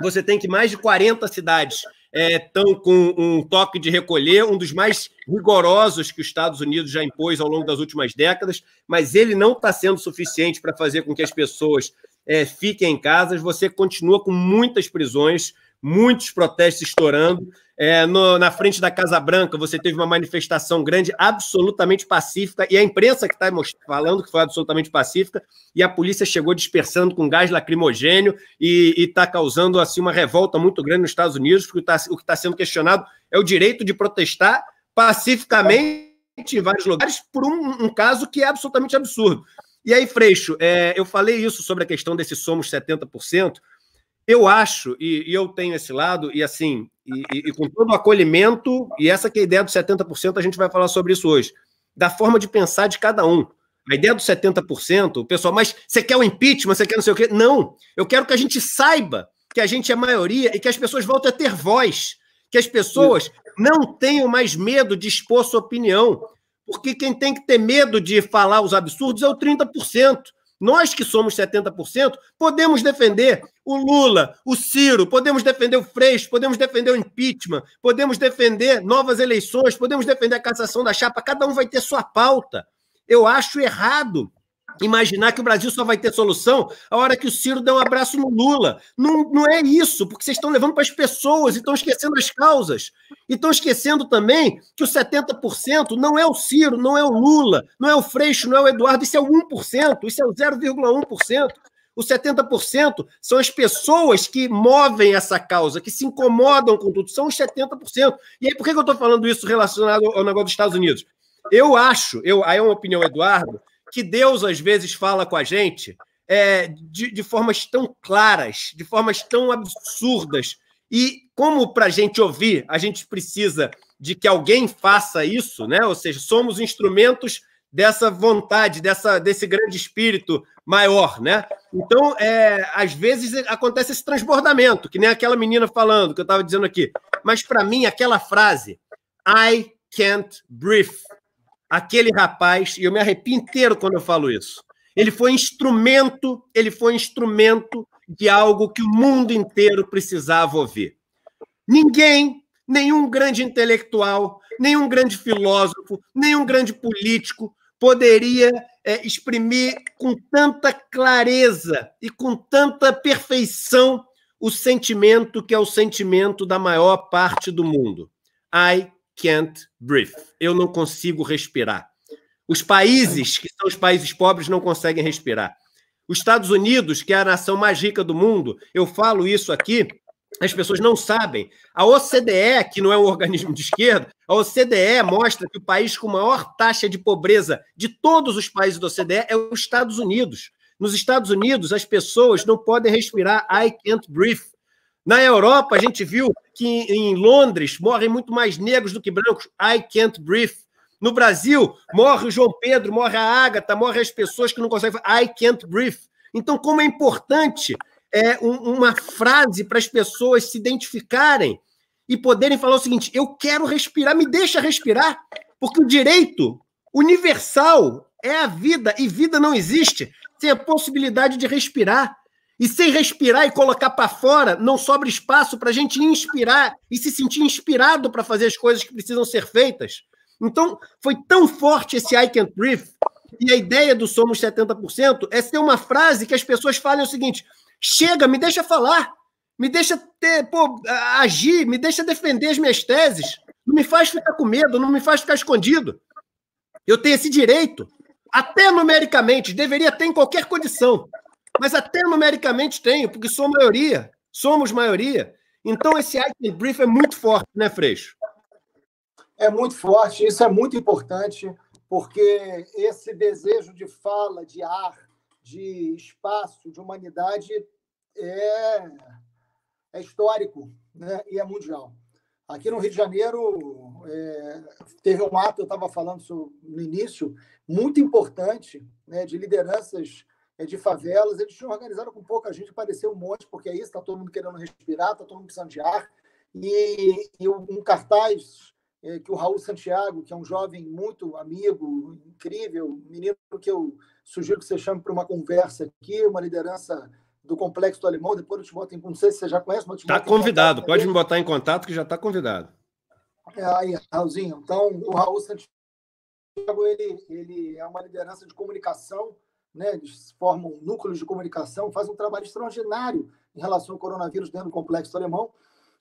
Você tem que mais de 40 cidades estão é, com um toque de recolher, um dos mais rigorosos que os Estados Unidos já impôs ao longo das últimas décadas, mas ele não está sendo suficiente para fazer com que as pessoas é, fiquem em casa. Você continua com muitas prisões, muitos protestos estourando. É, no, na frente da Casa Branca, você teve uma manifestação grande, absolutamente pacífica, e a imprensa que está falando que foi absolutamente pacífica, e a polícia chegou dispersando com gás lacrimogênio e está causando assim uma revolta muito grande nos Estados Unidos, porque tá, o que está sendo questionado é o direito de protestar pacificamente em vários lugares por um, um caso que é absolutamente absurdo. E aí, Freixo, é, eu falei isso sobre a questão desse somos 70%, eu acho, e, e, eu tenho esse lado, e assim, e, e, e, com todo o acolhimento, e essa que é a ideia dos 70%, a gente vai falar sobre isso hoje, da forma de pensar de cada um. A ideia dos 70%, o pessoal, mas você quer o impeachment, você quer não sei o quê? Não, eu quero que a gente saiba que a gente é maioria e que as pessoas voltem a ter voz, que as pessoas não tenham mais medo de expor sua opinião, porque quem tem que ter medo de falar os absurdos é o 30%. Nós que somos 70%, podemos defender o Lula, o Ciro, podemos defender o Freixo, podemos defender o impeachment, podemos defender novas eleições, podemos defender a cassação da chapa, cada um vai ter sua pauta. Eu acho errado imaginar que o Brasil só vai ter solução a hora que o Ciro der um abraço no Lula. Não, não é isso, porque vocês estão levando para as pessoas e estão esquecendo as causas. E estão esquecendo também que os 70% não é o Ciro, não é o Lula, não é o Freixo, não é o Eduardo, isso é o 1%, isso é o 0,1%. Os 70% são as pessoas que movem essa causa, que se incomodam com tudo, são os 70%. E aí, por que eu estou falando isso relacionado ao negócio dos Estados Unidos? Eu acho, eu, aí é uma opinião, Eduardo, que Deus às vezes fala com a gente é, de, de formas tão claras, de formas tão absurdas. E como para a gente ouvir, a gente precisa de que alguém faça isso, né? Ou seja, somos instrumentos dessa vontade, dessa, desse grande espírito maior, né? Então, é, às vezes acontece esse transbordamento, que nem aquela menina falando que eu estava dizendo aqui. Mas para mim, aquela frase, I can't breathe, aquele rapaz, e eu me arrepio inteiro quando eu falo isso. Ele foi instrumento, ele foi instrumento de algo que o mundo inteiro precisava ouvir. Ninguém, nenhum grande intelectual, nenhum grande filósofo, nenhum grande político poderia é, exprimir com tanta clareza e com tanta perfeição o sentimento que é o sentimento da maior parte do mundo. I can't breathe. Eu não consigo respirar. Os países que são os países pobres não conseguem respirar. Os Estados Unidos, que é a nação mais rica do mundo, eu falo isso aqui, as pessoas não sabem. A OCDE, que não é um organismo de esquerda, a OCDE mostra que o país com maior taxa de pobreza de todos os países da OCDE é os Estados Unidos. Nos Estados Unidos, as pessoas não podem respirar I can't breathe. Na Europa, a gente viu que em Londres morrem muito mais negros do que brancos. I can't breathe. No Brasil, morre o João Pedro, morre a Ágata, morre as pessoas que não conseguem. I can't breathe. Então, como é importante é, um, uma frase para as pessoas se identificarem e poderem falar o seguinte: eu quero respirar, me deixa respirar, porque o direito universal é a vida, e vida não existe sem a possibilidade de respirar. E sem respirar e colocar para fora, não sobra espaço para a gente inspirar e se sentir inspirado para fazer as coisas que precisam ser feitas. Então, foi tão forte esse I can't breathe. E a ideia do Somos 70% é ser uma frase que as pessoas falem o seguinte: chega, me deixa falar, me deixa ter, pô, agir, me deixa defender as minhas teses, não me faz ficar com medo, não me faz ficar escondido. Eu tenho esse direito, até numericamente, deveria ter em qualquer condição, mas até numericamente tenho, porque sou maioria, somos maioria. Então esse I can brief é muito forte, né, Freixo? é muito forte, isso é muito importante, porque esse desejo de fala, de ar, de espaço, de humanidade é, é histórico né? e é mundial. Aqui no Rio de Janeiro, é, teve um ato, eu estava falando no início, muito importante, né, de lideranças é, de favelas. Eles tinham organizado com pouca gente, apareceu um monte, porque é isso, está todo mundo querendo respirar, está todo mundo precisando de ar. E, e um cartaz é, que o Raul Santiago, que é um jovem muito amigo, incrível, menino que eu sugiro que você chame para uma conversa aqui, uma liderança do Complexo do Alemão, depois eu te boto em não sei se você já conhece, mas Está convidado, pode me botar em contato que já está convidado. É, aí, Raulzinho. Então, o Raul Santiago, ele, ele é uma liderança de comunicação, né? Eles formam núcleos de comunicação, faz um trabalho extraordinário em relação ao coronavírus dentro do Complexo Alemão.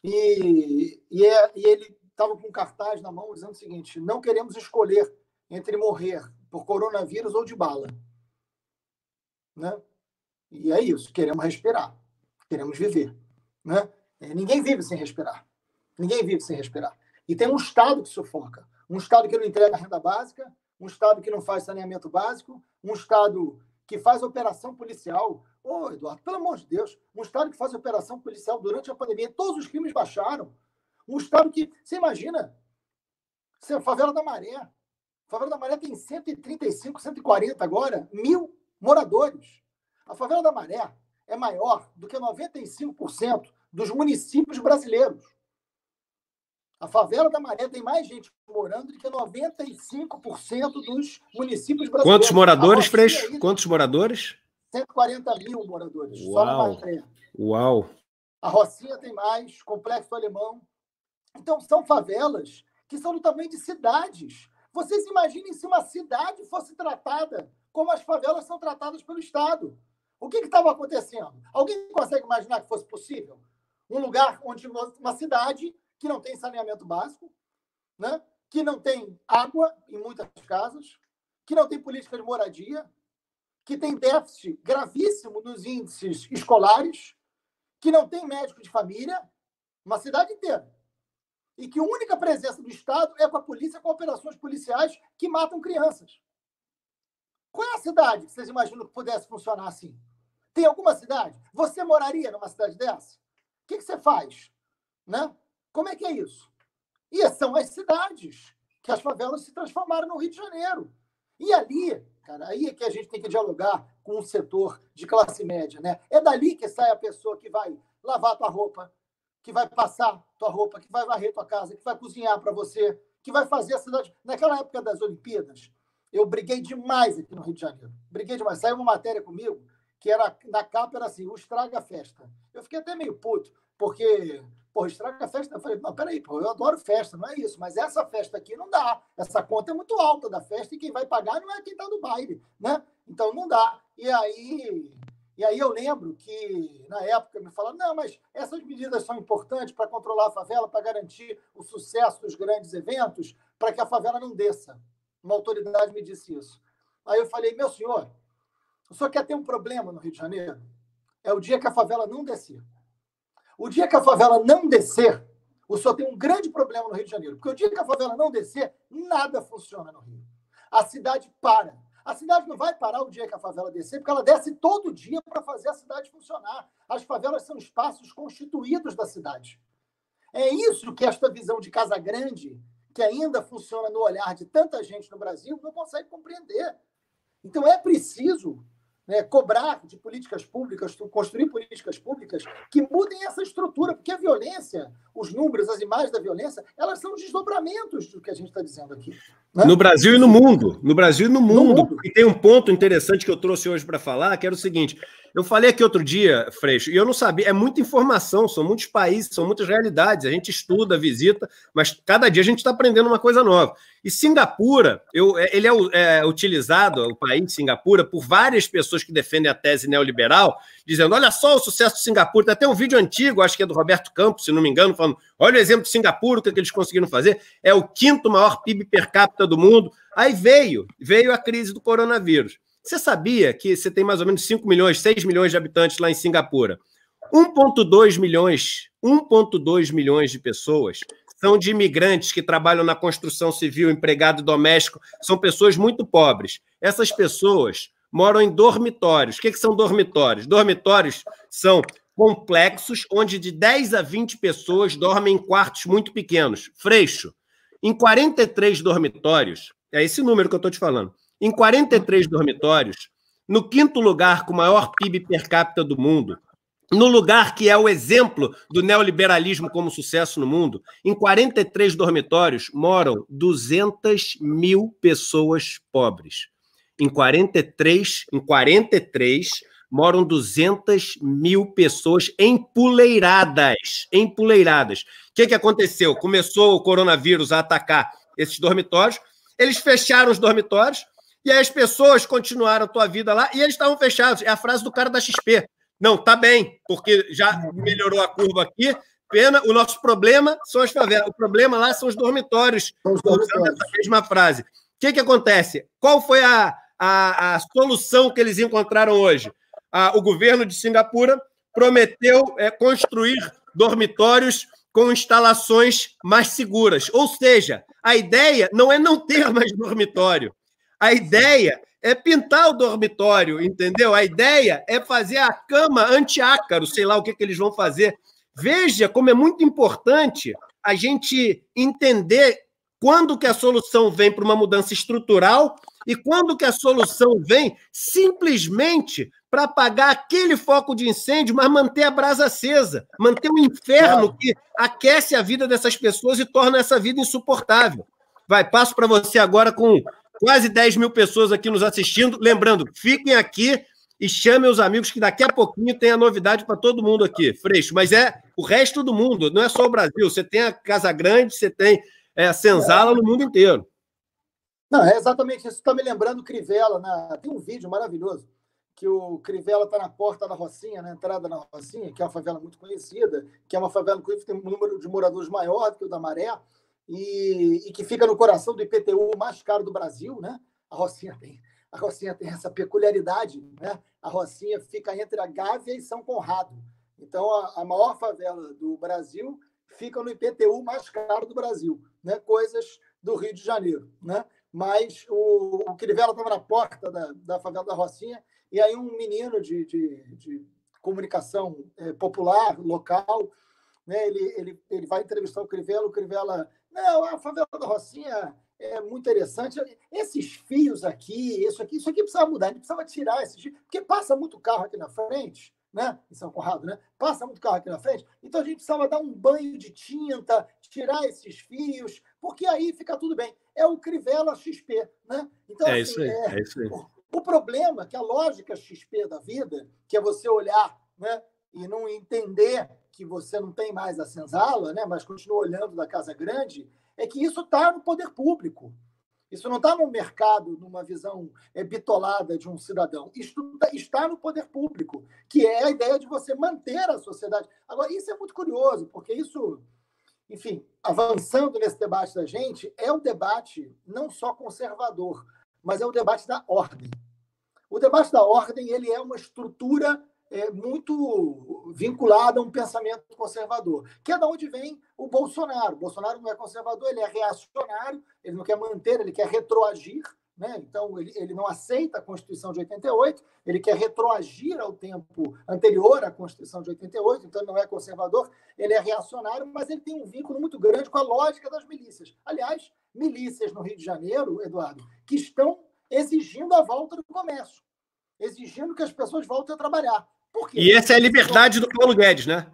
E, e, é, e ele estava com um cartaz na mão dizendo o seguinte: não queremos escolher entre morrer por coronavírus ou de bala. Né? E é isso, queremos respirar, queremos viver. Né? É, ninguém vive sem respirar. Ninguém vive sem respirar. E tem um Estado que sufoca. Um Estado que não entrega renda básica, um Estado que não faz saneamento básico, um Estado que faz operação policial. Ô, oh, Eduardo, pelo amor de Deus, um Estado que faz operação policial durante a pandemia, todos os crimes baixaram. Um estado que, você imagina, a favela da Maré. A favela da Maré tem 135, 140 agora, mil moradores. A favela da Maré é maior do que 95% dos municípios brasileiros. A favela da Maré tem mais gente morando do que 95% dos municípios brasileiros. Quantos moradores, Freixo? Quantos moradores? 140 mil moradores, Uau. só na Maré. Uau! A Rocinha tem mais, Complexo Alemão, então, são favelas que são do tamanho de cidades. Vocês imaginem se uma cidade fosse tratada como as favelas são tratadas pelo Estado. O que estava acontecendo? Alguém consegue imaginar que fosse possível? Um lugar onde uma cidade que não tem saneamento básico, né? que não tem água em muitas casas, que não tem política de moradia, que tem déficit gravíssimo nos índices escolares, que não tem médico de família, uma cidade inteira e que a única presença do Estado é com a polícia, com operações policiais que matam crianças. Qual é a cidade que vocês imaginam que pudesse funcionar assim? Tem alguma cidade? Você moraria numa cidade dessa? O que, que você faz? Né? Como é que é isso? E são as cidades que as favelas se transformaram no Rio de Janeiro. E ali, cara, aí é que a gente tem que dialogar com o setor de classe média, né? É dali que sai a pessoa que vai lavar a tua roupa, que vai passar tua roupa, que vai varrer tua casa, que vai cozinhar para você, que vai fazer a cidade. Naquela época das Olimpíadas, eu briguei demais aqui no Rio de Janeiro. Briguei demais. Saiu uma matéria comigo que era na capa era assim, o estraga festa. Eu fiquei até meio puto, porque, pô, estraga festa. Eu falei, não, peraí, pô, eu adoro festa, não é isso, mas essa festa aqui não dá. Essa conta é muito alta da festa e quem vai pagar não é quem está no baile, né? Então não dá. E aí E aí eu lembro que, na época, me falaram: não, mas essas medidas são importantes para controlar a favela, para garantir o sucesso dos grandes eventos, para que a favela não desça. Uma autoridade me disse isso. Aí eu falei: meu senhor, o senhor quer ter um problema no Rio de Janeiro? É o dia que a favela não descer. O dia que a favela não descer, o senhor tem um grande problema no Rio de Janeiro. Porque o dia que a favela não descer, nada funciona no Rio. A cidade para a cidade não vai parar o dia que a favela descer, porque ela desce todo dia para fazer a cidade funcionar. As favelas são espaços constituídos da cidade. É isso que esta visão de Casa Grande, que ainda funciona no olhar de tanta gente no Brasil, não consegue compreender. Então é preciso né, cobrar de políticas públicas, construir políticas públicas que mudem essa estrutura, porque a violência, os números, as imagens da violência, elas são desdobramentos do que a gente está dizendo aqui. Né? No Brasil e no mundo. No Brasil e no mundo. no mundo. E tem um ponto interessante que eu trouxe hoje para falar, que era o seguinte: eu falei aqui outro dia, Freixo, e eu não sabia, é muita informação, são muitos países, são muitas realidades, a gente estuda, visita, mas cada dia a gente está aprendendo uma coisa nova. E Singapura, eu, é, ele é, é, utilizado, o país Singapura, por várias pessoas que defendem a tese neoliberal, dizendo: olha só o sucesso de Singapura. Tem até um vídeo antigo, acho que é do Roberto Campos, se não me engano, falando: olha o exemplo de Singapura, o que, é que eles conseguiram fazer. É o quinto maior PIB per capita do mundo. Aí veio, veio a crise do coronavírus. Você sabia que você tem mais ou menos 5 milhões, 6 milhões de habitantes lá em Singapura? 1,2 milhões, 1,2 milhões de pessoas são de imigrantes que trabalham na construção civil, empregado doméstico, são pessoas muito pobres. Essas pessoas moram em dormitórios. O que, que são dormitórios? Dormitórios são complexos onde de 10 a 20 pessoas dormem em quartos muito pequenos. Freixo, em 43 dormitórios, é esse número que eu estou te falando, em 43 dormitórios, no quinto lugar com o maior PIB per capita do mundo, no lugar que é o exemplo do neoliberalismo como sucesso no mundo, em 43 dormitórios moram 200 mil pessoas pobres. Em 43, em 43 moram 200 mil pessoas empuleiradas. Empuleiradas. O que, que aconteceu? Começou o coronavírus a atacar esses dormitórios, eles fecharam os dormitórios, e aí as pessoas continuaram a tua vida lá e eles estavam fechados. É a frase do cara da XP. Não, tá bem, porque já melhorou a curva aqui. Pena, o nosso problema são as favelas. O problema lá são os dormitórios. Os dormitórios. Essa mesma frase. O que, que acontece? Qual foi a, a, a solução que eles encontraram hoje? Ah, o governo de Singapura prometeu é, construir dormitórios com instalações mais seguras. Ou seja, a ideia não é não ter mais dormitório. A ideia é pintar o dormitório, entendeu? A ideia é fazer a cama anti-ácaro, sei lá o que, que eles vão fazer. Veja como é muito importante a gente entender quando que a solução vem para uma mudança estrutural e quando que a solução vem simplesmente para apagar aquele foco de incêndio, mas manter a brasa acesa, manter o inferno que aquece a vida dessas pessoas e torna essa vida insuportável. Vai, passo para você agora com Quase 10 mil pessoas aqui nos assistindo. Lembrando, fiquem aqui e chamem os amigos, que daqui a pouquinho tem a novidade para todo mundo aqui, Freixo. Mas é o resto do mundo, não é só o Brasil. Você tem a Casa Grande, você tem é, a Senzala no mundo inteiro. Não, é exatamente isso. Está me lembrando Crivella. Né? Tem um vídeo maravilhoso que o Crivella está na porta da Rocinha, na entrada da Rocinha, que é uma favela muito conhecida, que é uma favela que tem um número de moradores maior do que o da Maré e, e, que fica no coração do IPTU mais caro do Brasil, né? A Rocinha tem, a Rocinha tem essa peculiaridade, né? A Rocinha fica entre a Gávea e São Conrado. Então, a, a maior favela do Brasil fica no IPTU mais caro do Brasil, né? Coisas do Rio de Janeiro, né? Mas o, o Crivella estava na porta da, da favela da Rocinha e aí um menino de, de, de comunicação é, popular, local, né? ele, ele, ele vai entrevistar o Crivella, o Crivella não, a favela da Rocinha é muito interessante. Esses fios aqui, isso aqui, isso aqui precisava mudar. A gente precisava tirar esses fios, porque passa muito carro aqui na frente, né? Em São Conrado, né? Passa muito carro aqui na frente. Então a gente precisava dar um banho de tinta, tirar esses fios, porque aí fica tudo bem. É o Crivella XP, né? Então, é, assim, isso aí, é, é isso aí. O, o problema é que a lógica XP da vida, que é você olhar né, e não entender que você não tem mais a senzala, né, mas continua olhando da Casa Grande, é que isso está no poder público. Isso não está no mercado, numa visão é, bitolada de um cidadão. Isso tá, está no poder público, que é a ideia de você manter a sociedade. Agora, isso é muito curioso, porque isso, enfim, avançando nesse debate da gente, é o debate não só conservador, mas é o debate da ordem. O debate da ordem ele é uma estrutura é, muito vinculada a um pensamento conservador, que é da onde vem o Bolsonaro. O Bolsonaro não é conservador, ele é reacionário, ele não quer manter, ele quer retroagir. Né? Então, ele, ele não aceita a Constituição de 88, ele quer retroagir ao tempo anterior à Constituição de 88, então ele não é conservador, ele é reacionário, mas ele tem um vínculo muito grande com a lógica das milícias. Aliás, milícias no Rio de Janeiro, Eduardo, que estão exigindo a volta do comércio, exigindo que as pessoas voltem a trabalhar. E essa é a liberdade do Paulo Guedes, né?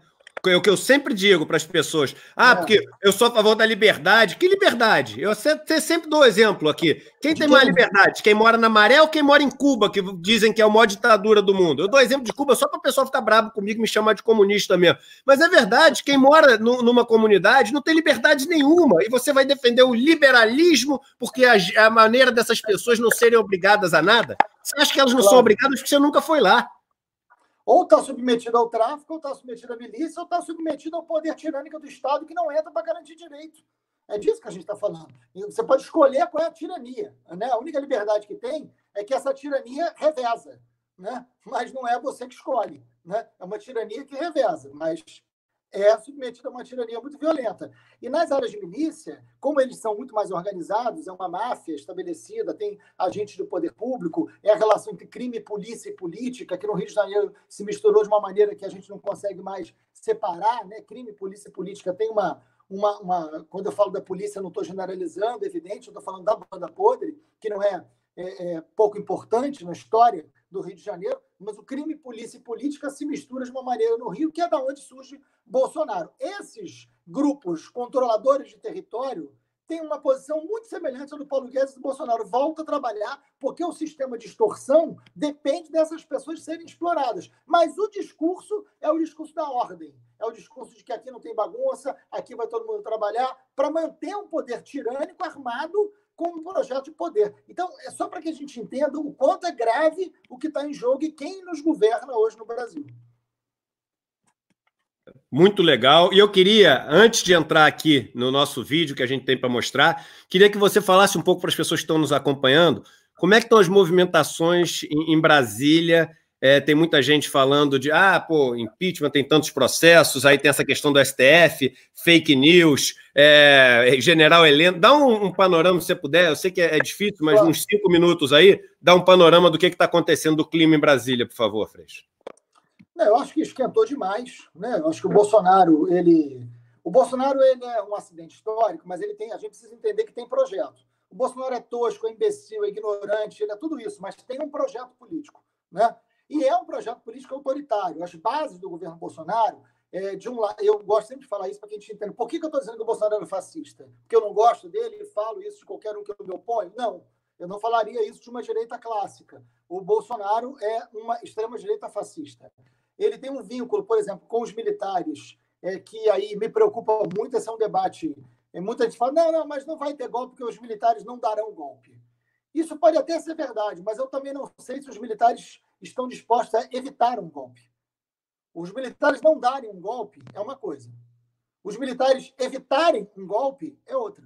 É o que eu sempre digo para as pessoas. Ah, é. porque eu sou a favor da liberdade. Que liberdade? Eu sempre dou exemplo aqui. Quem tem mais liberdade? Quem mora na Maré ou quem mora em Cuba, que dizem que é a maior ditadura do mundo? Eu dou exemplo de Cuba só para o pessoal ficar bravo comigo e me chamar de comunista mesmo. Mas é verdade, quem mora numa comunidade não tem liberdade nenhuma. E você vai defender o liberalismo porque a, a maneira dessas pessoas não serem obrigadas a nada? Você acha que elas não claro. são obrigadas porque você nunca foi lá? Ou está submetido ao tráfico, ou está submetido à milícia, ou está submetido ao poder tirânico do Estado que não entra para garantir direito. É disso que a gente está falando. Você pode escolher qual é a tirania. Né? A única liberdade que tem é que essa tirania reveza. Né? Mas não é você que escolhe. Né? É uma tirania que reveza. Mas é submetido a uma tirania muito violenta. E nas áreas de milícia, como eles são muito mais organizados, é uma máfia estabelecida, tem agentes do poder público, é a relação entre crime, polícia e política, que no Rio de Janeiro se misturou de uma maneira que a gente não consegue mais separar, né? Crime, polícia e política tem uma, uma, uma, quando eu falo da polícia, não estou generalizando, é evidente, estou falando da banda podre, que não é, é, é, pouco importante na história do Rio de Janeiro, mas o crime, polícia e política se misturam de uma maneira no Rio, que é da onde surge Bolsonaro. Esses grupos controladores de território têm uma posição muito semelhante à do Paulo Guedes e do Bolsonaro. Volta a trabalhar, porque o sistema de extorsão depende dessas pessoas serem exploradas. Mas o discurso é o discurso da ordem. É o discurso de que aqui não tem bagunça, aqui vai todo mundo trabalhar, para manter um poder tirânico armado com um projeto de poder. Então, é só para que a gente entenda o quanto é grave o que está em jogo e quem nos governa hoje no Brasil. Muito legal. E eu queria, antes de entrar aqui no nosso vídeo que a gente tem para mostrar, queria que você falasse um pouco para as pessoas que estão nos acompanhando, como é que estão as movimentações em Brasília? É, tem muita gente falando de, ah, pô, impeachment tem tantos processos, aí tem essa questão do STF, fake news, é, General Heleno. Dá um, um, panorama, se você puder, eu sei que é, é difícil, mas uns cinco minutos aí, dá um panorama do que está acontecendo do clima em Brasília, por favor, Freixo. Eu acho que esquentou demais, né? Eu acho que o Bolsonaro, ele. O Bolsonaro ele é um acidente histórico, mas ele tem. A gente precisa entender que tem projeto. O Bolsonaro é tosco, é imbecil, é ignorante, ele é tudo isso, mas tem um projeto político, né? E é um projeto político autoritário. As bases do governo Bolsonaro, é, de um lado, eu gosto sempre de falar isso para que a gente entenda. Por que, que eu estou dizendo que o Bolsonaro é fascista? Porque eu não gosto dele e falo isso de qualquer um que eu me oponho? Não. Eu não falaria isso de uma direita clássica. O Bolsonaro é uma extrema-direita fascista ele tem um vínculo, por exemplo, com os militares, é, que aí me preocupa muito, esse é um debate. É, muita gente fala, não, não, mas não vai ter golpe, porque os militares não darão golpe. Isso pode até ser verdade, mas eu também não sei se os militares estão dispostos a evitar um golpe. Os militares não darem um golpe é uma coisa. Os militares evitarem um golpe é outra.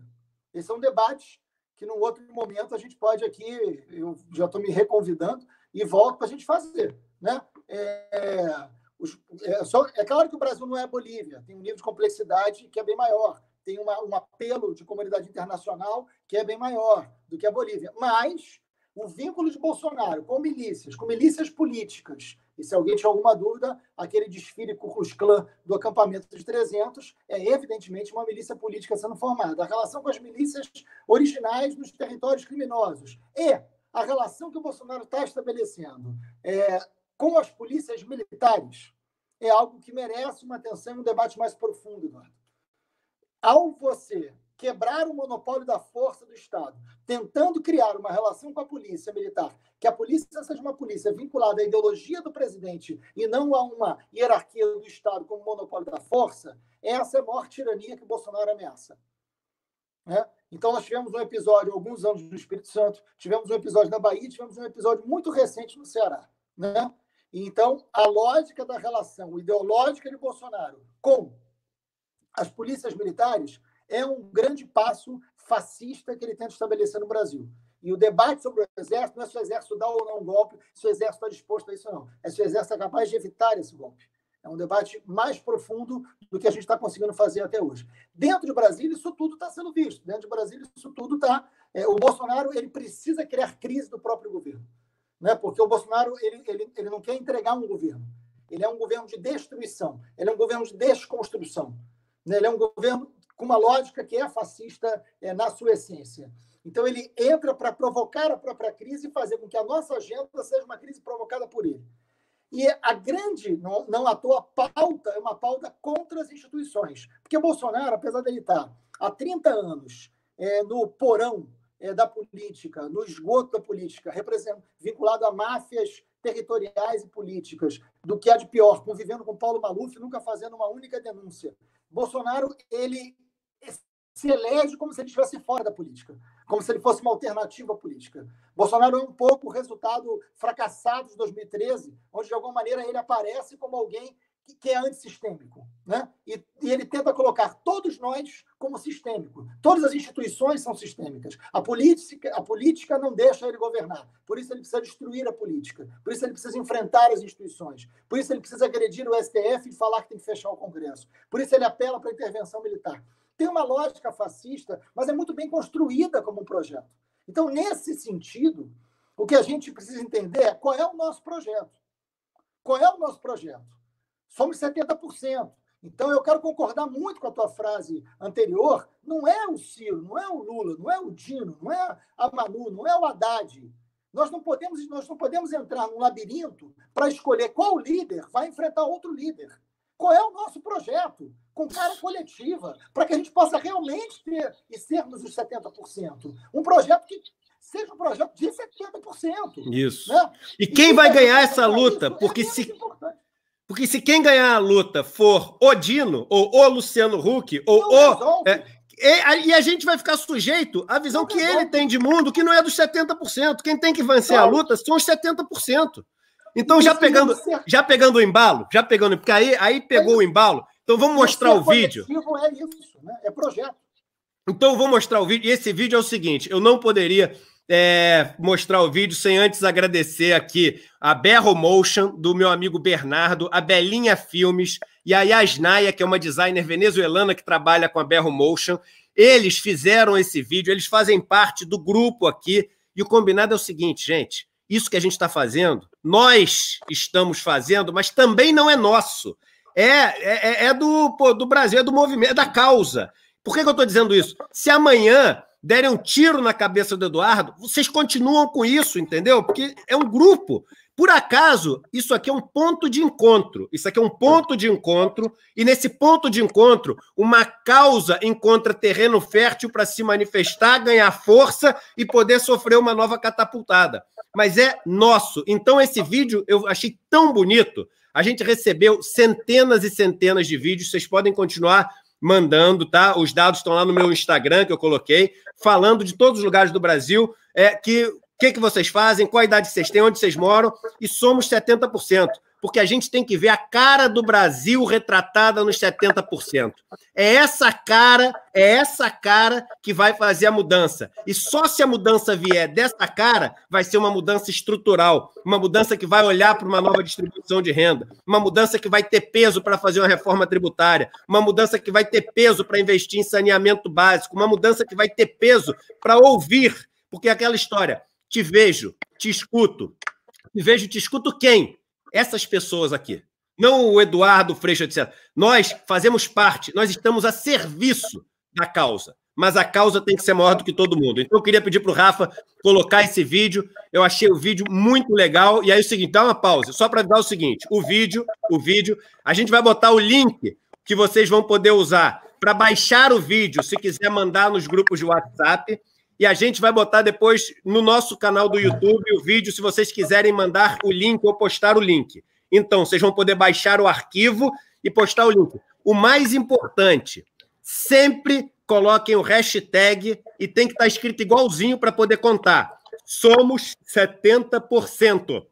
Esse é um debate que, num outro momento, a gente pode aqui, eu já estou me reconvidando, e volto para a gente fazer. Né? É, os, é, só, é claro que o Brasil não é a Bolívia, tem um nível de complexidade que é bem maior, tem uma, um apelo de comunidade internacional que é bem maior do que a Bolívia. Mas o vínculo de Bolsonaro com milícias, com milícias políticas, e se alguém tinha alguma dúvida, aquele desfile Ku Klux Klan do acampamento de 300 é evidentemente uma milícia política sendo formada. A relação com as milícias originais nos territórios criminosos e a relação que o Bolsonaro está estabelecendo é, com as polícias militares é algo que merece uma atenção e um debate mais profundo, Eduardo. Ao você quebrar o monopólio da força do Estado, tentando criar uma relação com a polícia militar, que a polícia seja uma polícia vinculada à ideologia do presidente e não a uma hierarquia do Estado como monopólio da força, essa é a maior tirania que Bolsonaro ameaça. Né? Então, nós tivemos um episódio alguns anos no Espírito Santo, tivemos um episódio na Bahia, tivemos um episódio muito recente no Ceará. Né? Então, a lógica da relação ideológica de Bolsonaro com as polícias militares é um grande passo fascista que ele tenta estabelecer no Brasil. E o debate sobre o exército não é se o exército dá ou não um golpe, se o exército está disposto a isso ou não. É se o exército é capaz de evitar esse golpe. É um debate mais profundo do que a gente está conseguindo fazer até hoje. Dentro de Brasília, isso tudo está sendo visto. Dentro de Brasília, isso tudo está. É, o Bolsonaro ele precisa criar crise do próprio governo. Né? Porque o Bolsonaro ele, ele, ele não quer entregar um governo. Ele é um governo de destruição. Ele é um governo de desconstrução. Né? Ele é um governo com uma lógica que é fascista é, na sua essência. Então, ele entra para provocar a própria crise e fazer com que a nossa agenda seja uma crise provocada por ele. E a grande, não, à toa, pauta é uma pauta contra as instituições. Porque Bolsonaro, apesar dele estar há 30 anos é, no porão é, da política, no esgoto da política, vinculado a máfias territoriais e políticas, do que há de pior, convivendo com Paulo Maluf, nunca fazendo uma única denúncia. Bolsonaro, ele se elege como se ele estivesse fora da política, como se ele fosse uma alternativa política. Bolsonaro é um pouco o resultado fracassado de 2013, onde de alguma maneira ele aparece como alguém que, que é antissistêmico. Né? E, e, ele tenta colocar todos nós como sistêmico. Todas as instituições são sistêmicas. A política, a política não deixa ele governar. Por isso ele precisa destruir a política. Por isso ele precisa enfrentar as instituições. Por isso ele precisa agredir o STF e falar que tem que fechar o Congresso. Por isso ele apela para a intervenção militar tem uma lógica fascista, mas é muito bem construída como um projeto. Então, nesse sentido, o que a gente precisa entender é qual é o nosso projeto. Qual é o nosso projeto? Somos 70%. Então, eu quero concordar muito com a tua frase anterior. Não é o Ciro, não é o Lula, não é o Dino, não é a Manu, não é o Haddad. Nós não podemos, nós não podemos entrar num labirinto para escolher qual líder vai enfrentar outro líder. Qual é o nosso projeto? Com cara coletiva, para que a gente possa realmente ter e sermos os 70%. Um projeto que seja um projeto de 70%. Isso. Né? E quem e vai ganhar essa luta? É porque é se. Porque se quem ganhar a luta for o Dino, ou o Luciano Huck, ou o. É, e, a gente vai ficar sujeito à visão que ele tem de mundo, que não é dos 70%. Quem tem que vencer a luta são os 70%. Então, já pegando, já pegando o embalo, já pegando, porque aí, aí pegou o embalo. Então, vamos mostrar o vídeo. É isso, né? É projeto. Então, vou mostrar o vídeo. E esse vídeo é o seguinte: eu não poderia é, mostrar o vídeo sem antes agradecer aqui a Berro Motion, do meu amigo Bernardo, a Belinha Filmes e a Yasnaya, que é uma designer venezuelana que trabalha com a Berro Motion. Eles fizeram esse vídeo, eles fazem parte do grupo aqui. E o combinado é o seguinte, gente: isso que a gente está fazendo, nós estamos fazendo, mas também não é nosso. É, é, é do, pô, do Brasil, é do movimento, é da causa. Por que, que eu estou dizendo isso? Se amanhã derem um tiro na cabeça do Eduardo, vocês continuam com isso, entendeu? Porque é um grupo. Por acaso, isso aqui é um ponto de encontro. Isso aqui é um ponto de encontro, e nesse ponto de encontro, uma causa encontra terreno fértil para se manifestar, ganhar força e poder sofrer uma nova catapultada. Mas é nosso. Então, esse vídeo eu achei tão bonito. A gente recebeu centenas e centenas de vídeos. Vocês podem continuar mandando, tá? Os dados estão lá no meu Instagram que eu coloquei, falando de todos os lugares do Brasil, é que que, que vocês fazem, qual a idade vocês têm, onde vocês moram, e somos 70%. Porque a gente tem que ver a cara do Brasil retratada nos 70%. É essa cara, é essa cara que vai fazer a mudança. E só se a mudança vier dessa cara, vai ser uma mudança estrutural, uma mudança que vai olhar para uma nova distribuição de renda, uma mudança que vai ter peso para fazer uma reforma tributária, uma mudança que vai ter peso para investir em saneamento básico, uma mudança que vai ter peso para ouvir, porque é aquela história, te vejo, te escuto. Te vejo, te escuto quem? Essas pessoas aqui. Não o Eduardo Freixo, etc. Nós fazemos parte, nós estamos a serviço da causa. Mas a causa tem que ser maior do que todo mundo. Então eu queria pedir para o Rafa colocar esse vídeo. Eu achei o vídeo muito legal. E aí é o seguinte, dá uma pausa, só para dar o seguinte: o vídeo, o vídeo, a gente vai botar o link que vocês vão poder usar para baixar o vídeo, se quiser mandar nos grupos de WhatsApp e a gente vai botar depois no nosso canal do YouTube o vídeo, se vocês quiserem mandar o link ou postar o link. Então, vocês vão poder baixar o arquivo e postar o link. O mais importante, sempre coloquem o hashtag e tem que estar escrito igualzinho para poder contar. Somos 70%.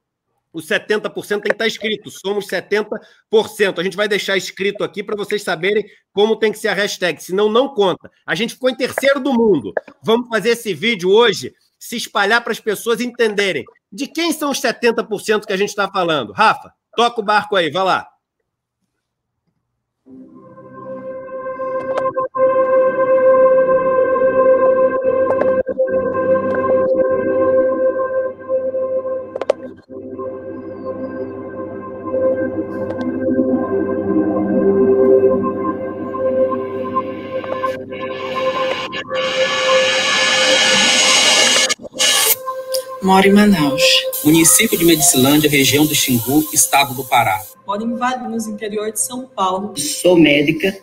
O 70% tem que estar escrito. Somos 70%. A gente vai deixar escrito aqui para vocês saberem como tem que ser a hashtag, senão não conta. A gente ficou em terceiro do mundo. Vamos fazer esse vídeo hoje se espalhar para as pessoas entenderem de quem são os 70% que a gente está falando. Rafa, toca o barco aí, vai lá. Moro em Manaus. Município de Medicilândia, região do Xingu, estado do Pará. Moro em Valinhos, interior de São Paulo. Sou médica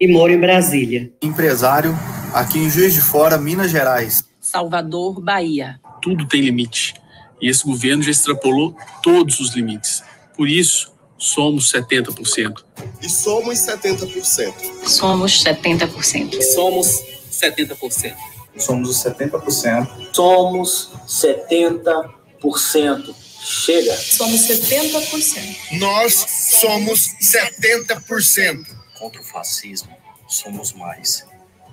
e moro em Brasília. Empresário, aqui em Juiz de Fora, Minas Gerais. Salvador, Bahia. Tudo tem limite. E esse governo já extrapolou todos os limites. Por isso, somos 70%. E somos 70%. Somos 70%. E somos 70%. Somos os 70%. Somos 70%. Chega. Somos 70%. Nós somos 70%. Contra o fascismo, somos mais.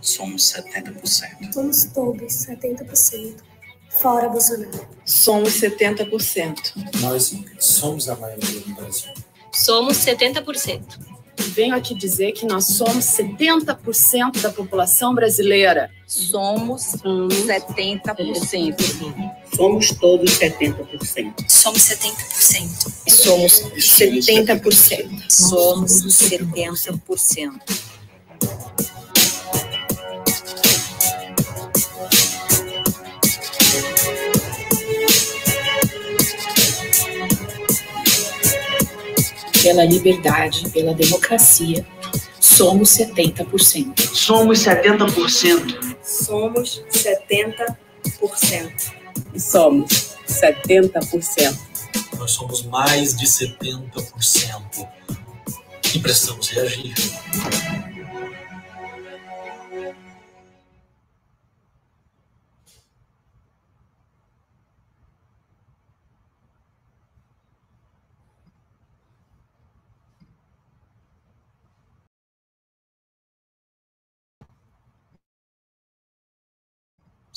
Somos 70%. Somos todos 70%. Fora Bolsonaro. Somos 70%. Nós somos a maioria do Brasil. Somos 70%. Venho aqui dizer que nós somos 70% da população brasileira. Somos 70%. Somos todos 70%. Somos 70%. Somos 70%. Somos 70%. Pela liberdade, pela democracia, somos 70%. Somos 70%. Somos 70%. E somos 70%. Nós somos mais de 70% e precisamos reagir.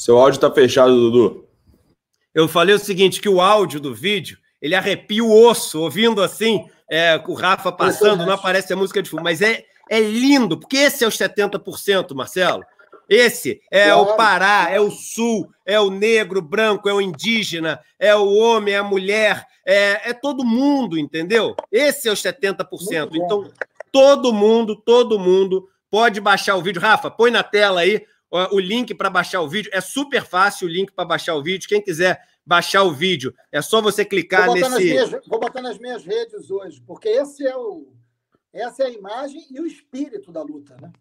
Seu áudio está fechado, Dudu. Eu falei o seguinte, que o áudio do vídeo, ele arrepia o osso, ouvindo assim, é, o Rafa passando, não aparece a música de fundo, mas é, é lindo, porque esse é os 70%, Marcelo. Esse é claro. o Pará, é o Sul, é o negro, branco, é o indígena, é o homem, é a mulher, é, é todo mundo, entendeu? Esse é os 70%. Então, todo mundo, todo mundo pode baixar o vídeo. Rafa, põe na tela aí o link para baixar o vídeo. É super fácil o link para baixar o vídeo. Quem quiser baixar o vídeo, é só você clicar vou nesse. Minhas, vou botar nas minhas redes hoje, porque esse é o, essa é a imagem e o espírito da luta, né?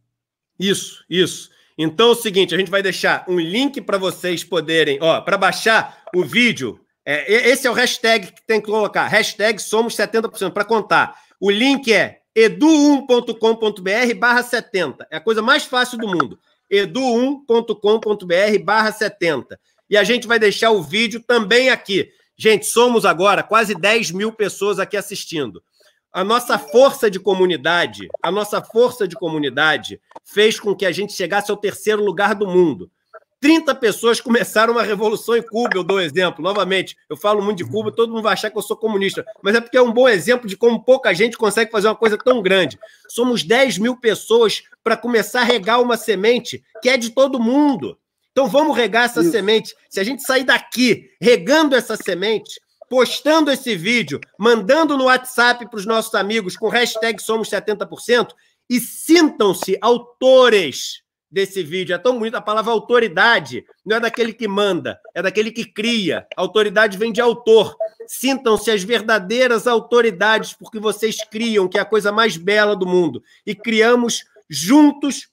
Isso, isso. Então é o seguinte, a gente vai deixar um link para vocês poderem, ó, para baixar o vídeo. É, esse é o hashtag que tem que colocar. Hashtag somos 70% para contar. O link é edu1.com.br barra 70. É a coisa mais fácil do mundo edu1.com.br barra 70. E a gente vai deixar o vídeo também aqui. Gente, somos agora quase 10 mil pessoas aqui assistindo. A nossa força de comunidade, a nossa força de comunidade fez com que a gente chegasse ao terceiro lugar do mundo. 30 pessoas começaram uma revolução em Cuba, eu dou exemplo. Novamente, eu falo muito de Cuba, todo mundo vai achar que eu sou comunista, mas é porque é um bom exemplo de como pouca gente consegue fazer uma coisa tão grande. Somos 10 mil pessoas para começar a regar uma semente que é de todo mundo. Então vamos regar essa Isso. semente. Se a gente sair daqui regando essa semente, postando esse vídeo, mandando no WhatsApp para os nossos amigos com hashtag Somos 70%, e sintam-se autores desse vídeo. É tão bonito a palavra autoridade. Não é daquele que manda, é daquele que cria. autoridade vem de autor. Sintam-se as verdadeiras autoridades, porque vocês criam, que é a coisa mais bela do mundo. E criamos juntos,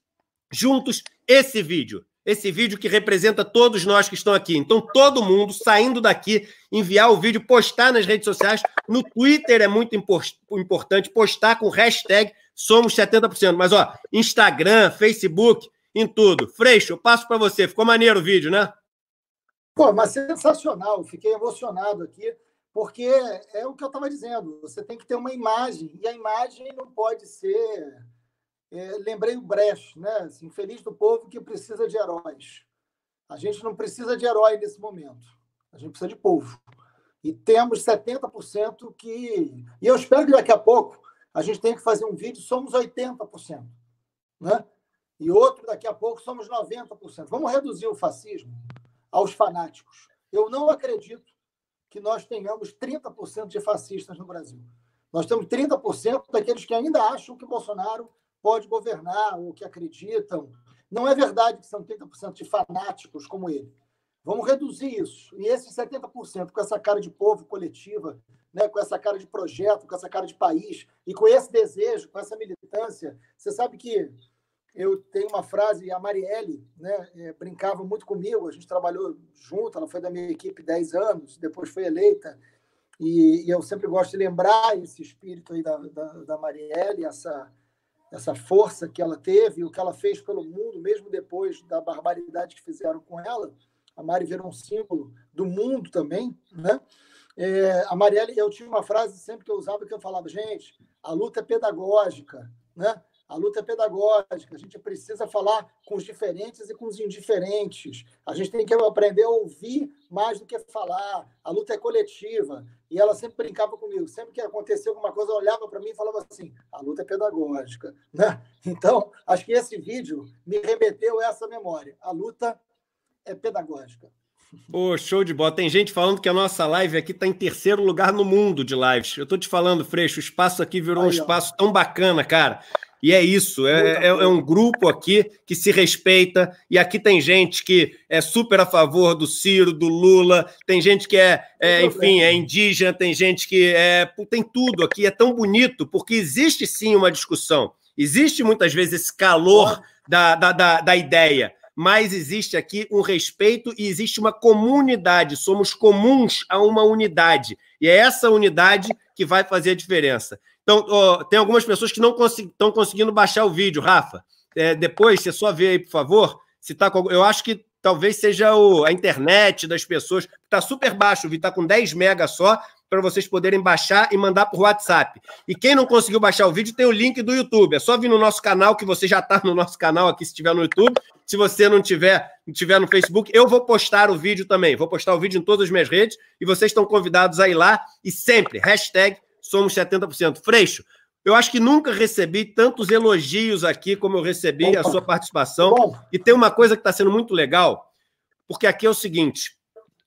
juntos, esse vídeo. Esse vídeo que representa todos nós que estão aqui. Então, todo mundo saindo daqui, enviar o vídeo, postar nas redes sociais. No Twitter é muito importante postar com hashtag somos 70%. Mas, ó, Instagram, Facebook, em tudo. Freixo, eu passo para você. Ficou maneiro o vídeo, né? Pô, mas sensacional. Fiquei emocionado aqui, porque é o que eu estava dizendo. Você tem que ter uma imagem, e a imagem não pode ser. É, lembrei o Brecht, né? Assim, feliz do povo que precisa de heróis. A gente não precisa de herói nesse momento. A gente precisa de povo. E temos 70% que. E eu espero que daqui a pouco a gente tenha que fazer um vídeo, somos 80%. Né? E outro, daqui a pouco, somos 90%. Vamos reduzir o fascismo aos fanáticos. Eu não acredito que nós tenhamos 30% de fascistas no Brasil. Nós temos 30% daqueles que ainda acham que Bolsonaro pode governar ou que acreditam. Não é verdade que são 30% de fanáticos como ele. Vamos reduzir isso. E esses 70%, com essa cara de povo coletiva, né, com essa cara de projeto, com essa cara de país, e com esse desejo, com essa militância. Você sabe que eu tenho uma frase, a Marielle né, é, brincava muito comigo, a gente trabalhou junto, ela foi da minha equipe 10 anos, depois foi eleita, e, e eu sempre gosto de lembrar esse espírito aí da, da, da Marielle, essa, essa força que ela teve, o que ela fez pelo mundo, mesmo depois da barbaridade que fizeram com ela, a Mari virou um símbolo do mundo também, né? É, a Marielle, eu tinha uma frase sempre que eu usava que eu falava, gente, a luta é pedagógica, né? A luta é pedagógica, a gente precisa falar com os diferentes e com os indiferentes. A gente tem que aprender a ouvir mais do que falar. A luta é coletiva. E ela sempre brincava comigo. Sempre que acontecia alguma coisa, olhava para mim e falava assim: a luta é pedagógica. Né? Então, acho que esse vídeo me remeteu a essa memória. A luta é pedagógica. Pô, show de bola. Tem gente falando que a nossa live aqui está em terceiro lugar no mundo de lives. Eu tô te falando, Freixo, o espaço aqui virou Aí, um espaço ó. tão bacana, cara. E é isso, é, é, é, um grupo aqui que se respeita, e aqui tem gente que é super a favor do Ciro, do Lula, tem gente que é, é enfim, é indígena, tem gente que é. Tem tudo aqui, é tão bonito, porque existe sim uma discussão, existe muitas vezes esse calor da, da, da, da ideia mas existe aqui um respeito e existe uma comunidade. Somos comuns a uma unidade. E é essa unidade que vai fazer a diferença. Então, tem algumas pessoas que não estão conseguindo baixar o vídeo, Rafa. É, depois, você só vê aí, por favor. Se tá com... Eu acho que talvez seja o, a internet das pessoas. Está super baixo, o vídeo está com 10 mega só, para vocês poderem baixar e mandar por WhatsApp. E quem não conseguiu baixar o vídeo, tem o link do YouTube. É só vir no nosso canal, que você já está no nosso canal aqui, se estiver no YouTube. Se você não tiver, tiver no Facebook, eu vou postar o vídeo também. Vou postar o vídeo em todas as minhas redes e vocês estão convidados a ir lá. E sempre, hashtag somos 70%. Freixo, eu acho que nunca recebi tantos elogios aqui como eu recebi Opa. a sua participação. Bom. E tem uma coisa que está sendo muito legal, porque aqui é o seguinte: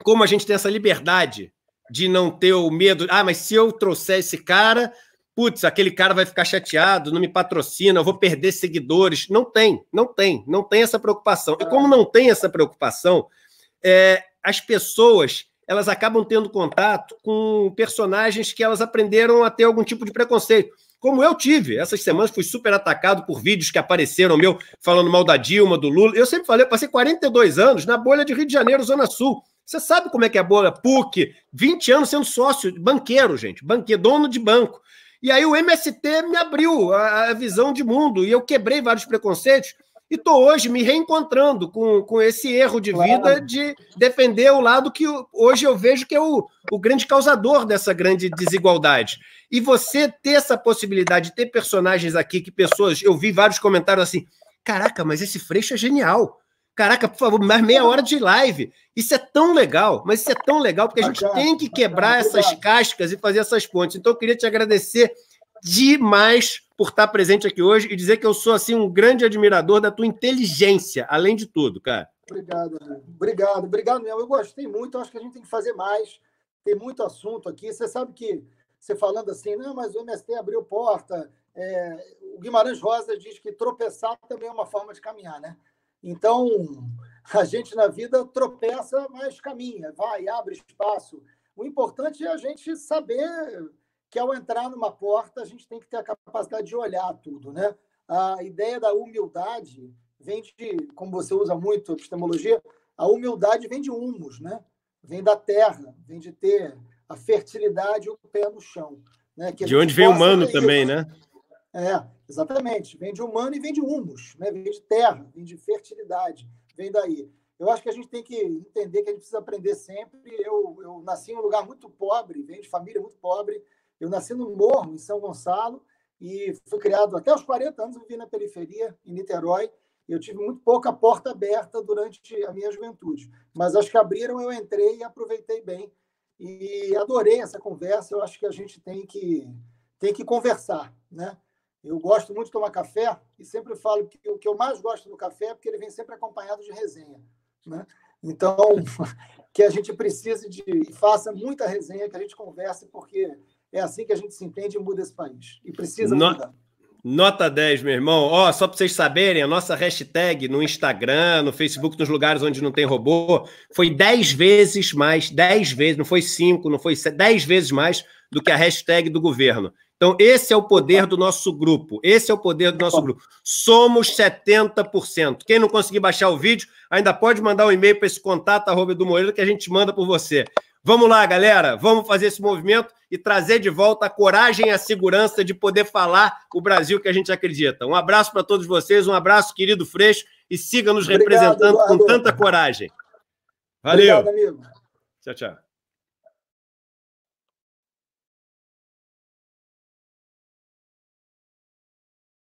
como a gente tem essa liberdade de não ter o medo, ah, mas se eu trouxer esse cara, putz, aquele cara vai ficar chateado, não me patrocina, eu vou perder seguidores. Não tem, não tem, não tem essa preocupação. E como não tem essa preocupação, é, as pessoas elas acabam tendo contato com personagens que elas aprenderam a ter algum tipo de preconceito. Como eu tive. Essas semanas fui super atacado por vídeos que apareceram meu falando mal da Dilma, do Lula. Eu sempre falei, eu passei 42 anos na bolha de Rio de Janeiro, Zona Sul. Você sabe como é que é a bolha? PUC, 20 anos sendo sócio, banqueiro, gente, banqueiro, dono de banco. E aí o MST me abriu a, a visão de mundo e eu quebrei vários preconceitos e estou hoje me reencontrando com, com esse erro de vida claro. de defender o lado que hoje eu vejo que é o, o grande causador dessa grande desigualdade. E você ter essa possibilidade de ter personagens aqui que pessoas. Eu vi vários comentários assim: caraca, mas esse Freixo é genial. Caraca, por favor, mais meia hora de live. Isso é tão legal, mas isso é tão legal porque a gente tem que quebrar essas cascas e fazer essas pontes. Então, eu queria te agradecer demais por estar presente aqui hoje e dizer que eu sou assim um grande admirador da tua inteligência, além de tudo, cara. Obrigado, obrigado, obrigado mesmo. Eu gostei muito, acho que a gente tem que fazer mais. Tem muito assunto aqui. Você sabe que você falando assim, não, mas o MST abriu porta. É, o Guimarães Rosa diz que tropeçar também é uma forma de caminhar, né? Então, a gente na vida tropeça, mas caminha, vai, abre espaço. O importante é a gente saber que ao entrar numa porta, a gente tem que ter a capacidade de olhar tudo, né? A ideia da humildade vem de, como você usa muito epistemologia, a humildade vem de humus, né? Vem da terra, vem de ter a fertilidade e o pé no chão. Né? De onde vem o humano também, né? É, exatamente. Vem de humano e vem de humus, né? vem de terra, vem de fertilidade, vem daí. Eu acho que a gente tem que entender que a gente precisa aprender sempre. Eu, eu nasci em um lugar muito pobre, venho de família muito pobre. Eu nasci no Morro, em São Gonçalo, e fui criado até os 40 anos, vivi na periferia, em Niterói. Eu tive muito pouca porta aberta durante a minha juventude, mas acho que abriram, eu entrei e aproveitei bem. E adorei essa conversa. Eu acho que a gente tem que, tem que conversar, né? Eu gosto muito de tomar café e sempre falo que o que eu mais gosto do café é porque ele vem sempre acompanhado de resenha. Né? Então, *laughs* que a gente precise de e faça muita resenha, que a gente converse, porque é assim que a gente se entende e muda esse país. E precisa no... mudar. Nota 10, meu irmão. Ó, só para vocês saberem, a nossa hashtag no Instagram, no Facebook, nos lugares onde não tem robô, foi 10 vezes mais, 10 vezes, não foi 5, não foi 10 vezes mais do que a hashtag do governo. Então, esse é o poder do nosso grupo. Esse é o poder do nosso grupo. Somos 70%. Quem não conseguir baixar o vídeo, ainda pode mandar um e-mail para esse contato arroba do Moreira que a gente manda por você. Vamos lá, galera. Vamos fazer esse movimento e trazer de volta a coragem e a segurança de poder falar o Brasil que a gente acredita. Um abraço para todos vocês, um abraço, querido Freixo, e siga nos representando Obrigado, com tanta coragem. Valeu. Obrigado, amigo. Tchau, tchau.